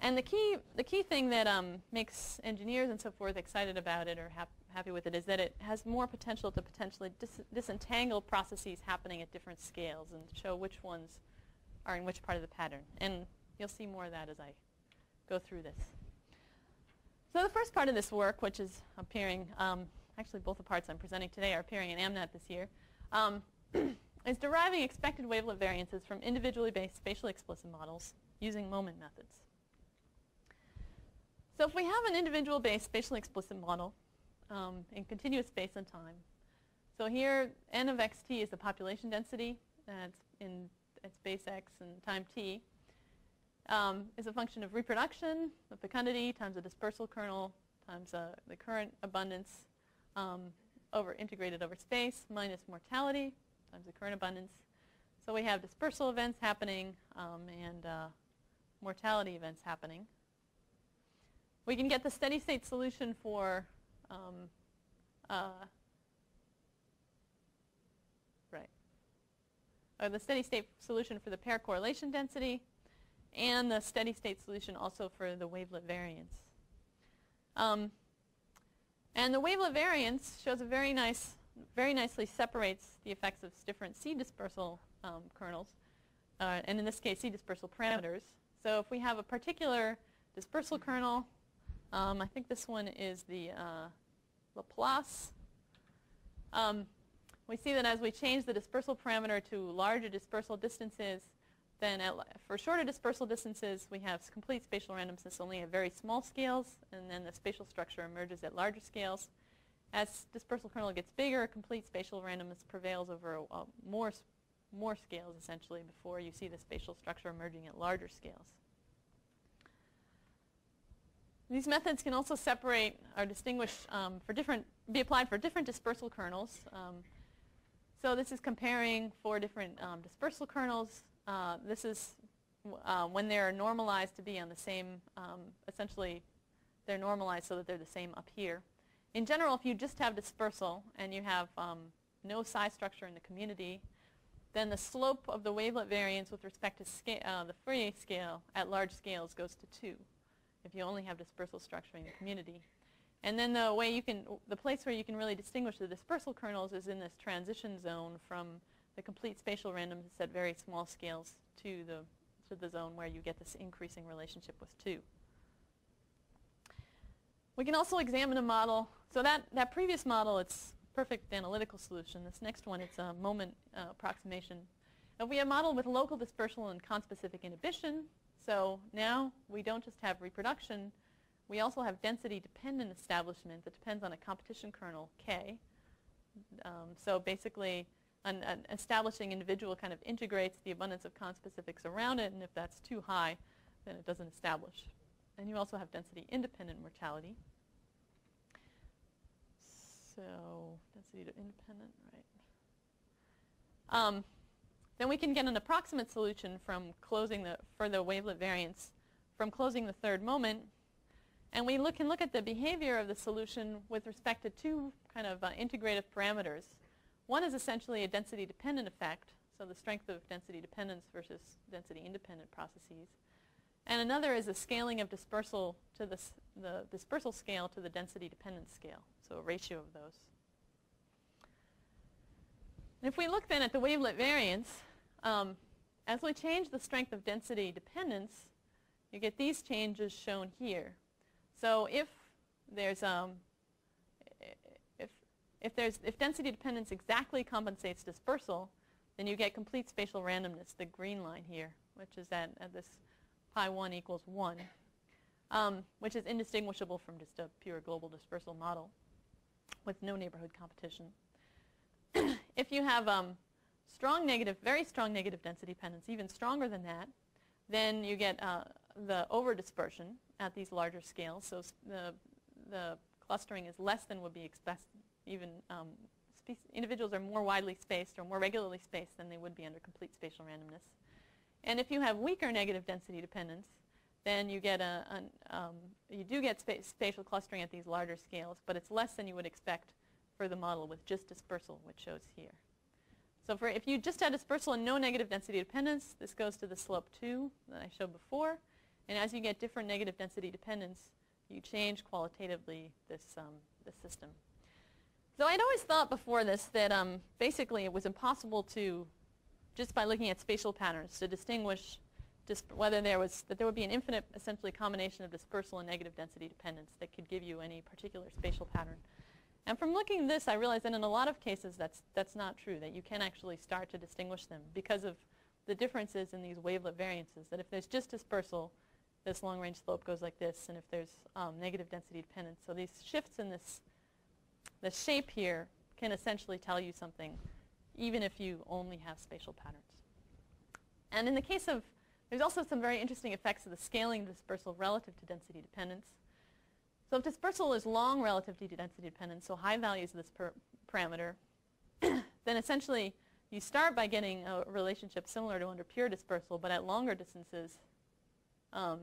And the key, the key thing that um, makes engineers and so forth excited about it or hap happy with it is that it has more potential to potentially dis disentangle processes happening at different scales and show which ones are in which part of the pattern. And you'll see more of that as I go through this. So the first part of this work, which is appearing, um, actually both the parts I'm presenting today are appearing in AMNAT this year, um, [CLEARS THROAT] is deriving expected wavelet variances from individually based spatially explicit models using moment methods. So if we have an individual based spatially explicit model um, in continuous space and time, so here n of xt is the population density that's in at space x and time t, um, is a function of reproduction, the fecundity times the dispersal kernel times uh, the current abundance um, over integrated over space minus mortality times the current abundance. So we have dispersal events happening um, and uh, mortality events happening. We can get the steady state solution for um, uh, right. Or the steady state solution for the pair correlation density and the steady state solution also for the wavelet variance. Um, and the wavelet variance shows a very nice, very nicely separates the effects of different seed dispersal um, kernels, uh, and in this case, seed dispersal parameters. So if we have a particular dispersal kernel, um, I think this one is the uh, Laplace. Um, we see that as we change the dispersal parameter to larger dispersal distances, then at, for shorter dispersal distances, we have complete spatial randomness only at very small scales, and then the spatial structure emerges at larger scales. As dispersal kernel gets bigger, complete spatial randomness prevails over uh, more, more scales, essentially, before you see the spatial structure emerging at larger scales. These methods can also separate or distinguish um, for different, be applied for different dispersal kernels. Um, so this is comparing four different um, dispersal kernels. Uh, this is uh, when they're normalized to be on the same, um, essentially they're normalized so that they're the same up here. In general, if you just have dispersal and you have um, no size structure in the community, then the slope of the wavelet variance with respect to uh, the Fourier scale at large scales goes to 2 if you only have dispersal structure in the community. And then the way you can, the place where you can really distinguish the dispersal kernels is in this transition zone from the complete spatial randomness at very small scales to the, to the zone where you get this increasing relationship with 2. We can also examine a model. So that, that previous model, it's perfect analytical solution. This next one, it's a moment uh, approximation. If we have a model with local dispersal and conspecific inhibition, so now we don't just have reproduction, we also have density-dependent establishment that depends on a competition kernel, K. Um, so basically, an, an, establishing individual kind of integrates the abundance of conspecifics around it, and if that's too high, then it doesn't establish. And you also have density-independent mortality. So density-independent, right. Um, then we can get an approximate solution from closing the, for the wavelet variance from closing the third moment. And we look, can look at the behavior of the solution with respect to two kind of uh, integrative parameters. One is essentially a density-dependent effect, so the strength of density dependence versus density-independent processes. And another is a scaling of dispersal to the, the dispersal scale to the density-dependent scale, so a ratio of those. if we look then at the wavelet variance, um, as we change the strength of density dependence, you get these changes shown here. So if there's um, if if there's if density dependence exactly compensates dispersal, then you get complete spatial randomness, the green line here, which is at, at this pi 1 equals 1, um, which is indistinguishable from just a pure global dispersal model with no neighborhood competition. [CLEARS THROAT] if you have um, strong negative, very strong negative density dependence, even stronger than that, then you get uh, the over-dispersion at these larger scales. So the, the clustering is less than would be expected. Even um, individuals are more widely spaced or more regularly spaced than they would be under complete spatial randomness. And if you have weaker negative density dependence, then you get a, an, um, you do get spa spatial clustering at these larger scales, but it's less than you would expect for the model with just dispersal, which shows here. So for if you just had dispersal and no negative density dependence, this goes to the slope 2 that I showed before. And as you get different negative density dependence, you change qualitatively this, um, this system. So I'd always thought before this that um, basically it was impossible to, just by looking at spatial patterns, to distinguish whether there was, that there would be an infinite, essentially, combination of dispersal and negative density dependence that could give you any particular spatial pattern. And from looking at this, I realized that in a lot of cases that's, that's not true, that you can actually start to distinguish them because of the differences in these wavelet variances, that if there's just dispersal, this long-range slope goes like this, and if there's um, negative density dependence. So these shifts in this, the shape here can essentially tell you something, even if you only have spatial patterns. And in the case of, there's also some very interesting effects of the scaling dispersal relative to density dependence. So if dispersal is long relative to density dependence, so high values of this parameter, [COUGHS] then essentially you start by getting a relationship similar to under pure dispersal, but at longer distances, um,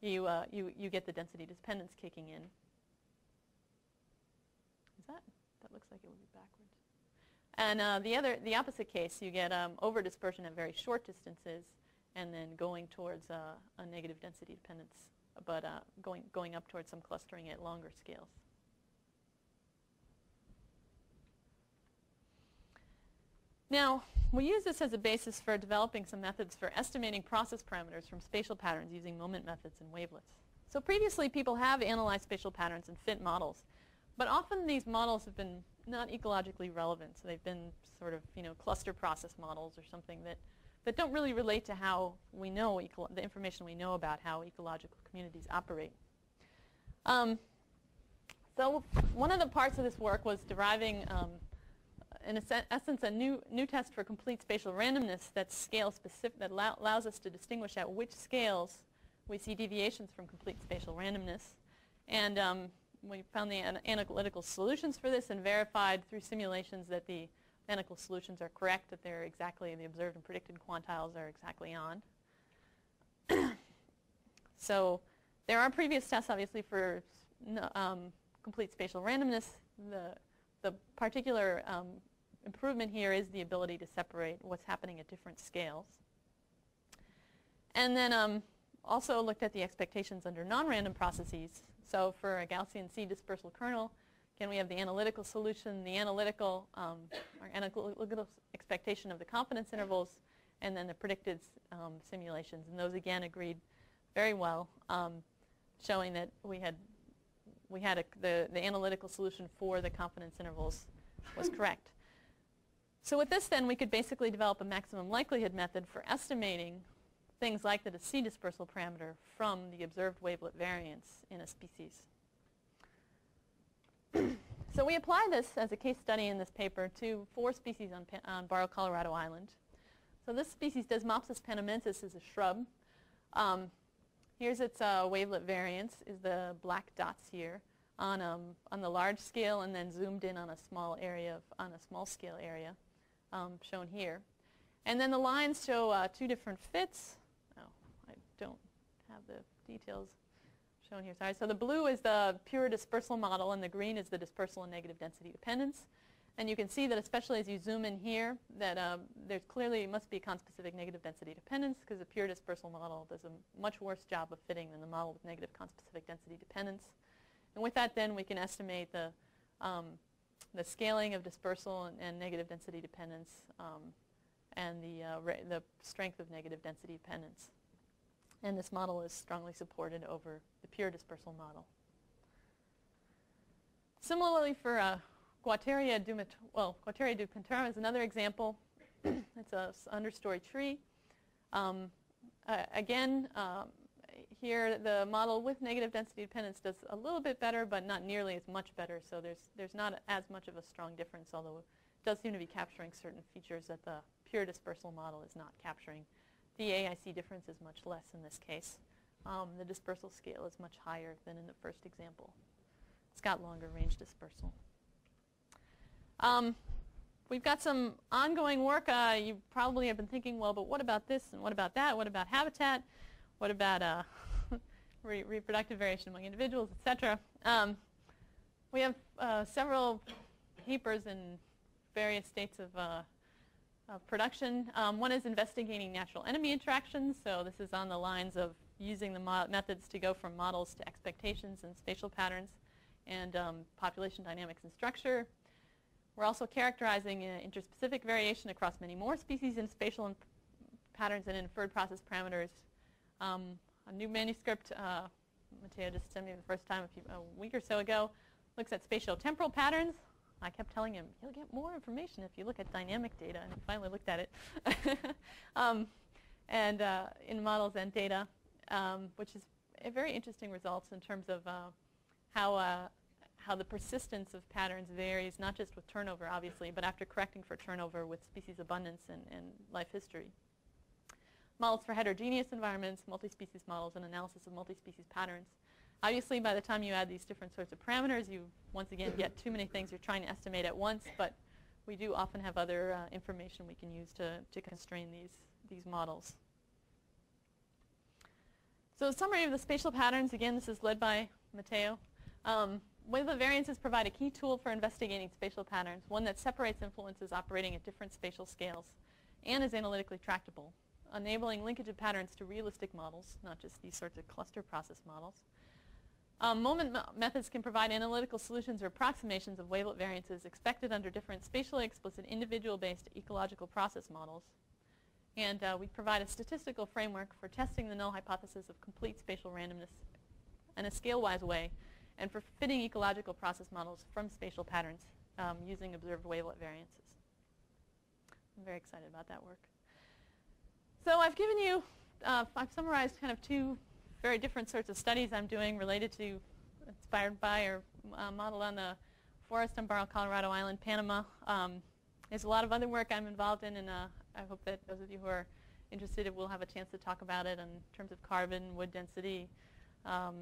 you, uh, you, you get the density dependence kicking in. Is that? That looks like it would be backwards. And uh, the other, the opposite case, you get um, over dispersion at very short distances, and then going towards uh, a negative density dependence, but uh, going, going up towards some clustering at longer scales. Now, we use this as a basis for developing some methods for estimating process parameters from spatial patterns using moment methods and wavelets. So previously, people have analyzed spatial patterns and fit models, but often these models have been not ecologically relevant. So they've been sort of, you know, cluster process models or something that, that don't really relate to how we know, the information we know about how ecological communities operate. Um, so one of the parts of this work was deriving um, in essence, a new, new test for complete spatial randomness that's scale specific, that allow, allows us to distinguish at which scales we see deviations from complete spatial randomness. And um, we found the an analytical solutions for this and verified through simulations that the analytical solutions are correct, that they're exactly, the observed and predicted quantiles are exactly on. [COUGHS] so there are previous tests, obviously, for um, complete spatial randomness. The, the particular um, improvement here is the ability to separate what's happening at different scales. And then um, also looked at the expectations under non-random processes. So for a Gaussian seed dispersal kernel, again, we have the analytical solution, the analytical, um, or analytical expectation of the confidence intervals, and then the predicted um, simulations. And those, again, agreed very well, um, showing that we had, we had a, the, the analytical solution for the confidence intervals was correct. So with this then, we could basically develop a maximum likelihood method for estimating things like the seed dispersal parameter from the observed wavelet variance in a species. So we apply this as a case study in this paper to four species on, on Barro, Colorado Island. So this species, Desmopsis panamensis, is a shrub. Um, here's its uh, wavelet variance, is the black dots here on, um, on the large scale and then zoomed in on a small area, of, on a small scale area um, shown here. And then the lines show uh, two different fits. Oh, I don't have the details shown here. Sorry. So the blue is the pure dispersal model, and the green is the dispersal and negative density dependence. And you can see that especially as you zoom in here, that um, there's clearly must be conspecific negative density dependence because the pure dispersal model does a much worse job of fitting than the model with negative conspecific density dependence. And with that, then, we can estimate the um, the scaling of dispersal and, and negative density dependence um, and the, uh, the strength of negative density dependence. And this model is strongly supported over the pure dispersal model. Similarly for uh, Guatteria dumet well, Guatteria dumetorum is another example. [CLEARS THROAT] it's a understory tree. Um, uh, again, um, here, the model with negative density dependence does a little bit better, but not nearly as much better. So there's, there's not as much of a strong difference, although it does seem to be capturing certain features that the pure dispersal model is not capturing. The AIC difference is much less in this case. Um, the dispersal scale is much higher than in the first example. It's got longer range dispersal. Um, we've got some ongoing work. Uh, you probably have been thinking, well, but what about this and what about that? What about habitat? What about uh, [LAUGHS] re reproductive variation among individuals, etc. Um, we have uh, several papers in various states of, uh, of production. Um, one is investigating natural enemy interactions. So this is on the lines of using the methods to go from models to expectations and spatial patterns and um, population dynamics and structure. We're also characterizing uh, interspecific variation across many more species in spatial and patterns and inferred process parameters. Um, a new manuscript, uh, just sent me the first time a, few, a week or so ago, looks at spatiotemporal patterns. I kept telling him, you'll get more information if you look at dynamic data, and he finally looked at it. [LAUGHS] um, and uh, in models and data, um, which is very interesting results in terms of uh, how, uh, how the persistence of patterns varies, not just with turnover, obviously, but after correcting for turnover with species abundance and, and life history models for heterogeneous environments, multi-species models, and analysis of multi-species patterns. Obviously, by the time you add these different sorts of parameters, you once again get too many things you're trying to estimate at once, but we do often have other uh, information we can use to, to constrain these, these models. So a summary of the spatial patterns, again, this is led by Matteo. Um, the variances provide a key tool for investigating spatial patterns, one that separates influences operating at different spatial scales and is analytically tractable. enabling linkage of patterns to realistic models, not just these sorts of cluster process models. Um, moment methods can provide analytical solutions or approximations of wavelet variances expected under different spatially explicit individual-based ecological process models. And uh, we provide a statistical framework for testing the null hypothesis of complete spatial randomness in a scale-wise way and for fitting ecological process models from spatial patterns um, using observed wavelet variances. I'm very excited about that work. So I've given you, uh, I've summarized kind of two very different sorts of studies I'm doing related to, inspired by or uh, modeled on the forest on Barro Colorado Island, Panama. Um, there's a lot of other work I'm involved in, and uh, I hope that those of you who are interested will have a chance to talk about it in terms of carbon, wood density, um,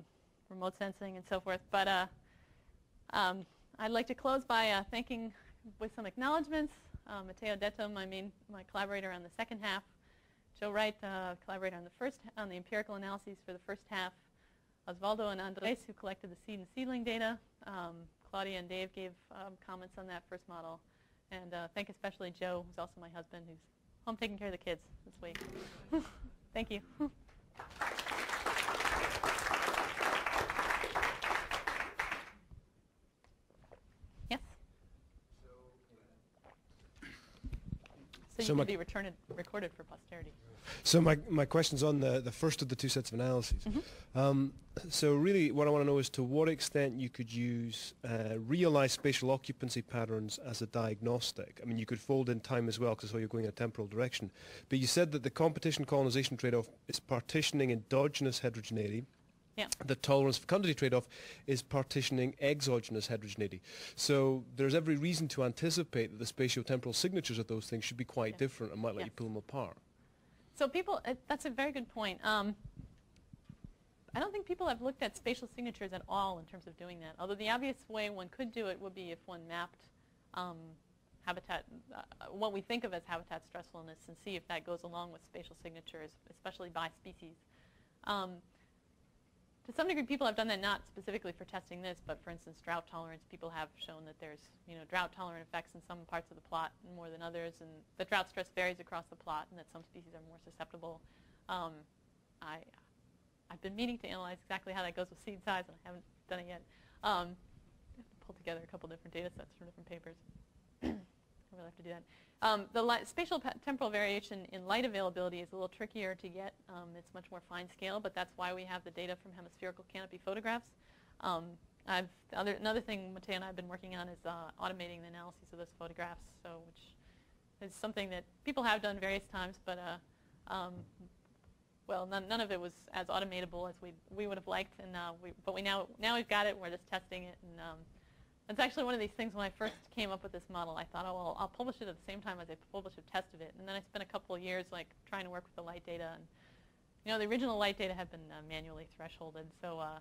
remote sensing, and so forth. But uh, um, I'd like to close by uh, thanking with some acknowledgments. Uh, Matteo Detto, my main, my collaborator on the second half, Joe Wright, uh, collaborator on the first, on the empirical analyses for the first half. Osvaldo and Andres, who collected the seed and seedling data. Um, Claudia and Dave gave um, comments on that first model. And uh, thank especially Joe, who's also my husband, who's home taking care of the kids this week. [LAUGHS] thank you. [LAUGHS] So, can be returned, recorded for posterity. So my, my question's on the, the first of the two sets of analyses. Mm -hmm. um, so really what I want to know is to what extent you could use uh, realized spatial occupancy patterns as a diagnostic. I mean, you could fold in time as well because you're going in a temporal direction. But you said that the competition colonization trade-off is partitioning endogenous heterogeneity yeah. The tolerance fecundity trade-off is partitioning exogenous heterogeneity. So there's every reason to anticipate that the spatiotemporal signatures of those things should be quite different and might let you pull them apart. So people, uh, that's a very good point. Um, I don't think people have looked at spatial signatures at all in terms of doing that. Although the obvious way one could do it would be if one mapped um, habitat, uh, what we think of as habitat stressfulness and see if that goes along with spatial signatures, especially by species. Um, to some degree, people have done that not specifically for testing this, but for instance, drought tolerance. People have shown that there's you know drought tolerant effects in some parts of the plot more than others, and the drought stress varies across the plot, and that some species are more susceptible. Um, I, I've been meaning to analyze exactly how that goes with seed size, and I haven't done it yet. Um, I have to pull together a couple different data sets from different papers. [COUGHS] I really have to do that. Um, the spatial temporal variation in light availability is a little trickier to get. Um, it's much more fine scale, but that's why we have the data from hemispherical canopy photographs. Um, other, another thing Matteo and I have been working on is uh, automating the analysis of those photographs, so which is something that people have done various times, but uh, um, well, none, none, of it was as automatable as we we would have liked, and uh, we, but we now now we've got it. And we're just testing it, and it's actually one of these things when I first came up with this model, I thought, oh, well, I'll publish it at the same time as I publish a test of it. And then I spent a couple of years like trying to work with the light data. And, you know, the original light data had been uh, manually thresholded. So uh,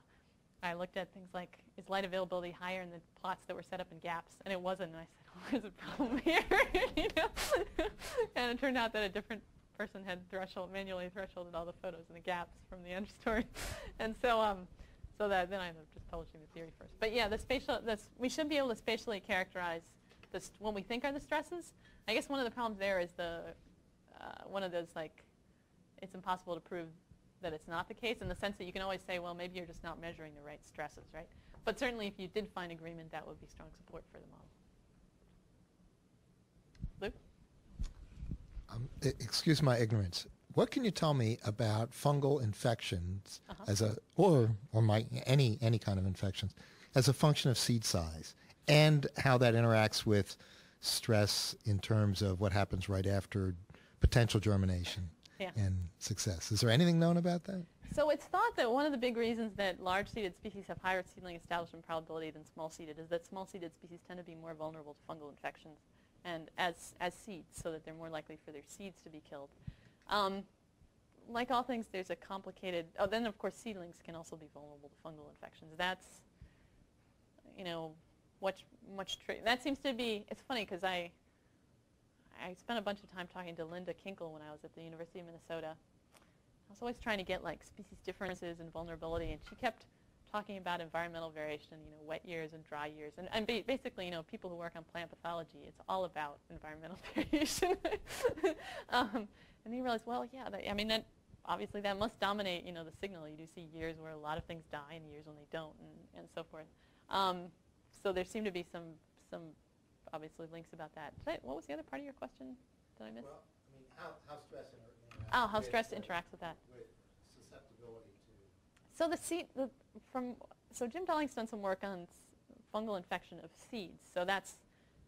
I looked at things like, is light availability higher in the plots that were set up in gaps? And it wasn't. And I said, oh, [LAUGHS] there's a problem here. [LAUGHS] you know? [LAUGHS] and it turned out that a different person had threshold, manually thresholded all the photos in the gaps from the understory. and so um, so that then I just publishing the theory first. But yeah, the spatial, this, we should be able to spatially characterize this, what we think are the stresses. I guess one of the problems there is the uh, one of those like it's impossible to prove that it's not the case in the sense that you can always say, well, maybe you're just not measuring the right stresses, right? But certainly if you did find agreement, that would be strong support for the model. Luke? Um, excuse my ignorance. What can you tell me about fungal infections uh-huh. as a or or my any any kind of infections as a function of seed size and how that interacts with stress in terms of what happens right after potential germination yeah. and success. Is there anything known about that? So it's thought that one of the big reasons that large-seeded species have higher seedling establishment probability than small-seeded is that small-seeded species tend to be more vulnerable to fungal infections and as, as seeds so that they're more likely for their seeds to be killed. Um, like all things, there's a complicated, oh, then of course seedlings can also be vulnerable to fungal infections. That's, you know, much, much, that seems to be, it's funny because I, I spent a bunch of time talking to Linda Kinkel when I was at the University of Minnesota. I was always trying to get like species differences and vulnerability, and she kept talking about environmental variation, you know, wet years and dry years, and, and ba basically, you know, people who work on plant pathology, it's all about environmental [LAUGHS] variation. [LAUGHS] um, and then you realize, well, yeah, that, I mean, that obviously that must dominate, you know, the signal. You do see years where a lot of things die and years when they don't, and, and so forth. Um, so there seem to be some some obviously links about that. I, what was the other part of your question? Did I miss? Well, I mean, how, how stress interacts. Oh, how stress interacts with that. With susceptibility to. So the seed, the, from so Jim Dalling's done some work on fungal infection of seeds. So that's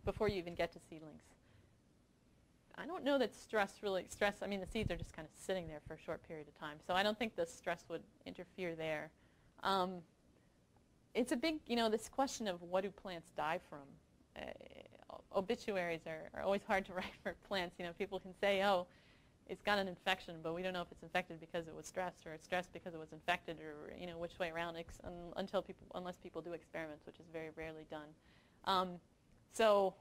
before you even get to seedlings. I don't know that stress really stress. I mean, the seeds are just kind of sitting there for a short period of time. So I don't think the stress would interfere there. Um, it's a big, you know, this question of what do plants die from. Uh, obituaries are, are always hard to [LAUGHS] write for plants. You know, people can say, oh, it's got an infection, but we don't know if it's infected because it was stressed or it's stressed because it was infected or, you know, which way around un- until people, unless people do experiments, which is very rarely done. Um, so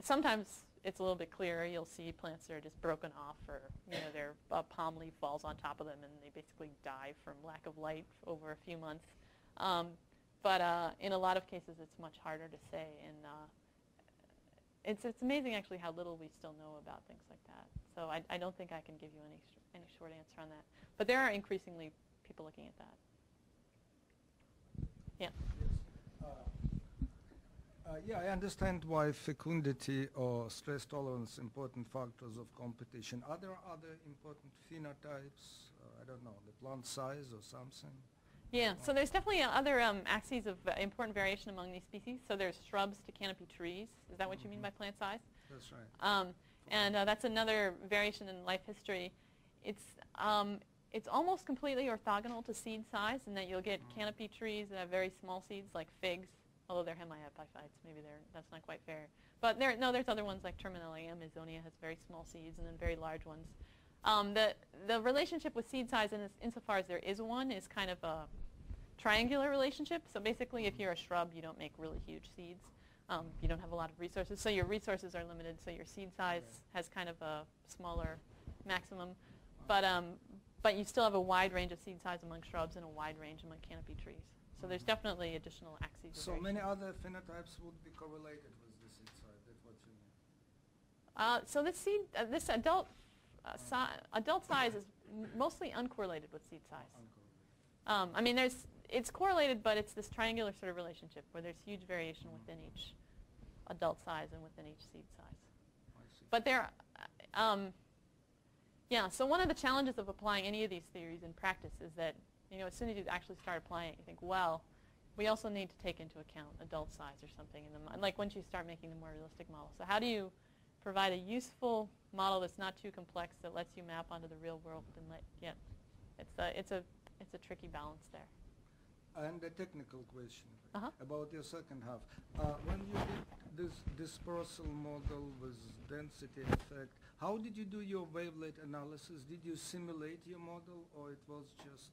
sometimes it's a little bit clearer. You'll see plants that are just broken off or, you know, their uh, palm leaf falls on top of them and they basically die from lack of light over a few months. Um, but uh, in a lot of cases, it's much harder to say. And uh, it's, it's amazing, actually, how little we still know about things like that. So I, I don't think I can give you any, any short answer on that. But there are increasingly people looking at that. Yeah. Uh, uh, yeah, I understand why fecundity or stress tolerance important factors of competition. Are there other important phenotypes? Uh, I don't know, the plant size or something? Yeah, so there's definitely other um, axes of uh, important variation among these species. So there's shrubs to canopy trees. Is that what you mean by plant size? That's right. Um, and uh, that's another variation in life history. It's, um, it's almost completely orthogonal to seed size in that you'll get canopy trees that have very small seeds like figs, although they're hemiepiphytes. Maybe they're, that's not quite fair. But there, no, there's other ones like Terminalia amazonia has very small seeds and then very large ones. Um, the, the relationship with seed size, in, insofar as there is one, is kind of a triangular relationship. So basically, if you're a shrub, you don't make really huge seeds. Um, you don't have a lot of resources, so your resources are limited. So your seed size has kind of a smaller maximum, but um, but you still have a wide range of seed size among shrubs and a wide range among canopy trees. So there's definitely additional axes. of So variation. many other phenotypes would be correlated with the seed size. That's what you mean. Uh, so this seed, uh, this adult uh, si- adult size is mostly uncorrelated with seed size. Uncorrelated. Um, I mean, there's it's correlated, but it's this triangular sort of relationship where there's huge variation within each adult size and within each seed size. I see. But there, uh, um, yeah. So one of the challenges of applying any of these theories in practice is that you know as soon as you actually start applying it, you think, well, we also need to take into account adult size or something in the like once you start making the more realistic model. So how do you provide a useful model that's not too complex that lets you map onto the real world and let yeah, it's a it's a it's a tricky balance there. And a technical question Uh-huh. about your second half. Uh, when you did this dispersal model with density effect, how did you do your wavelet analysis? Did you simulate your model, or it was just?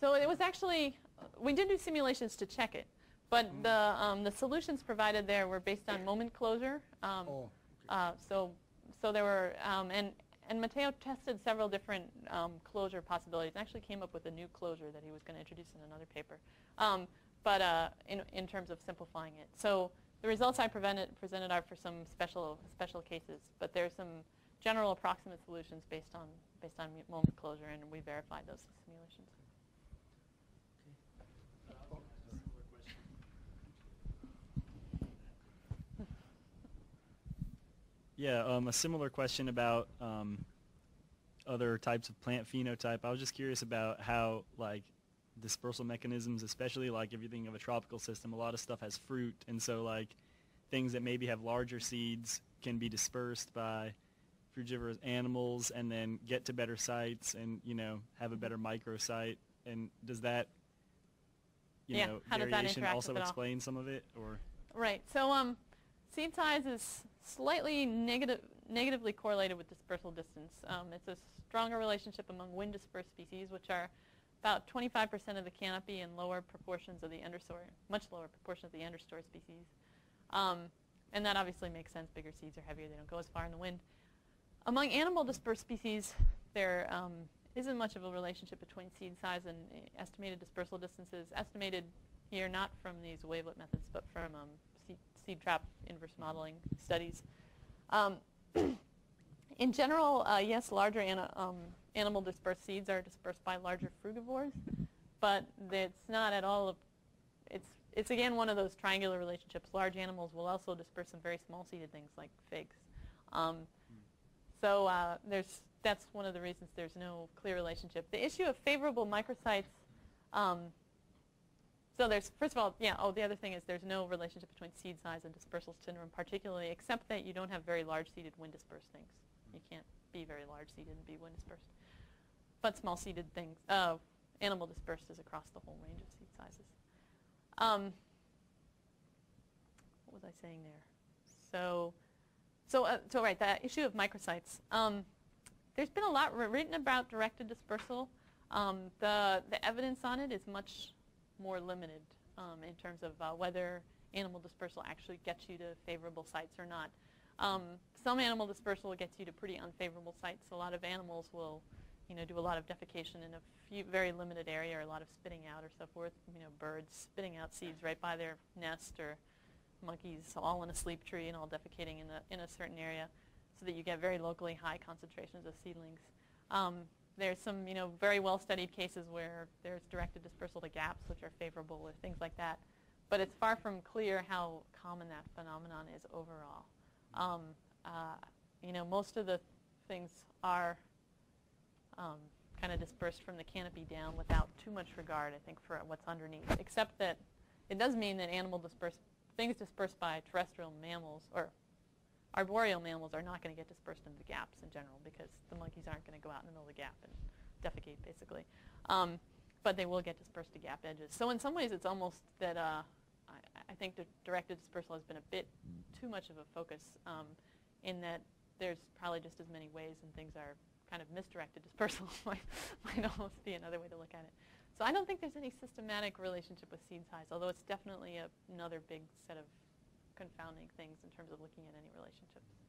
So it was actually, we did do simulations to check it, but Mhm. the, um, the solutions provided there were based on moment closure. Um, oh, okay. uh, so, so there were, um, and, and Matteo tested several different um, closure possibilities and actually came up with a new closure that he was going to introduce in another paper, um, but uh, in, in terms of simplifying it. So the results I presented, presented are for some special, special cases, but there's some general approximate solutions based on, based on moment closure, and we verified those simulations. Yeah, um, a similar question about um, other types of plant phenotype. I was just curious about how, like, dispersal mechanisms, especially like if you think of a tropical system, a lot of stuff has fruit, and so like things that maybe have larger seeds can be dispersed by frugivorous animals and then get to better sites and you know have a better microsite. And does that, you Yeah, know, how does that variation also with it all? explain some of it, or? Right. So um, seed size is slightly negative, negatively correlated with dispersal distance. Um, it's a stronger relationship among wind dispersed species, which are about 25% of the canopy and lower proportions of the understory, much lower proportion of the understory species. Um, and that obviously makes sense. Bigger seeds are heavier. They don't go as far in the wind. Among animal dispersed species, there, um, isn't much of a relationship between seed size and uh, estimated dispersal distances. Estimated here not from these wavelet methods, but from um, seed, seed, trap inverse modeling studies. Um, [COUGHS] in general, uh, yes, larger ana um, animal dispersed seeds are dispersed by larger frugivores, but it's not at all, it's, it's again one of those triangular relationships. Large animals will also disperse some very small seeded things like figs. So uh, there's, that's one of the reasons there's no clear relationship. The issue of favorable microsites, um, so there's, first of all, yeah, oh, the other thing is there's no relationship between seed size and dispersal syndrome particularly, except that you don't have very large seeded wind dispersed things. You can't be very large seeded and be wind dispersed. But small seeded things, uh, animal dispersed is across the whole range of seed sizes. Um, what was I saying there? So, so, uh, so right, the issue of microsites. Um, there's been a lot written about directed dispersal. Um, the, the evidence on it is much more limited um, in terms of uh, whether animal dispersal actually gets you to favorable sites or not. Um, some animal dispersal gets you to pretty unfavorable sites. A lot of animals will, you know, do a lot of defecation in a few, very limited area or a lot of spitting out or so forth. You know, birds spitting out seeds right by their nest or monkeys all in a sleep tree and all defecating in a, in a certain area so that you get very locally high concentrations of seedlings. Um, there's some, you know, very well-studied cases where there's directed dispersal to gaps, which are favorable, or things like that. But it's far from clear how common that phenomenon is overall. Um, uh, you know, most of the things are um, kind of dispersed from the canopy down without too much regard, I think, for what's underneath, except that it does mean that animal dispersed, things dispersed by terrestrial mammals, or arboreal mammals are not going to get dispersed into the gaps in general because the monkeys aren't going to go out in the middle of the gap and defecate, basically. Um, but they will get dispersed to gap edges. So in some ways, it's almost that uh, I, I, think the directed dispersal has been a bit too much of a focus um, in that there's probably just as many ways and things are kind of misdirected dispersal [LAUGHS] might, might almost be another way to look at it. So I don't think there's any systematic relationship with seed size, although it's definitely a, another big set of confounding things in terms of looking at any relationships.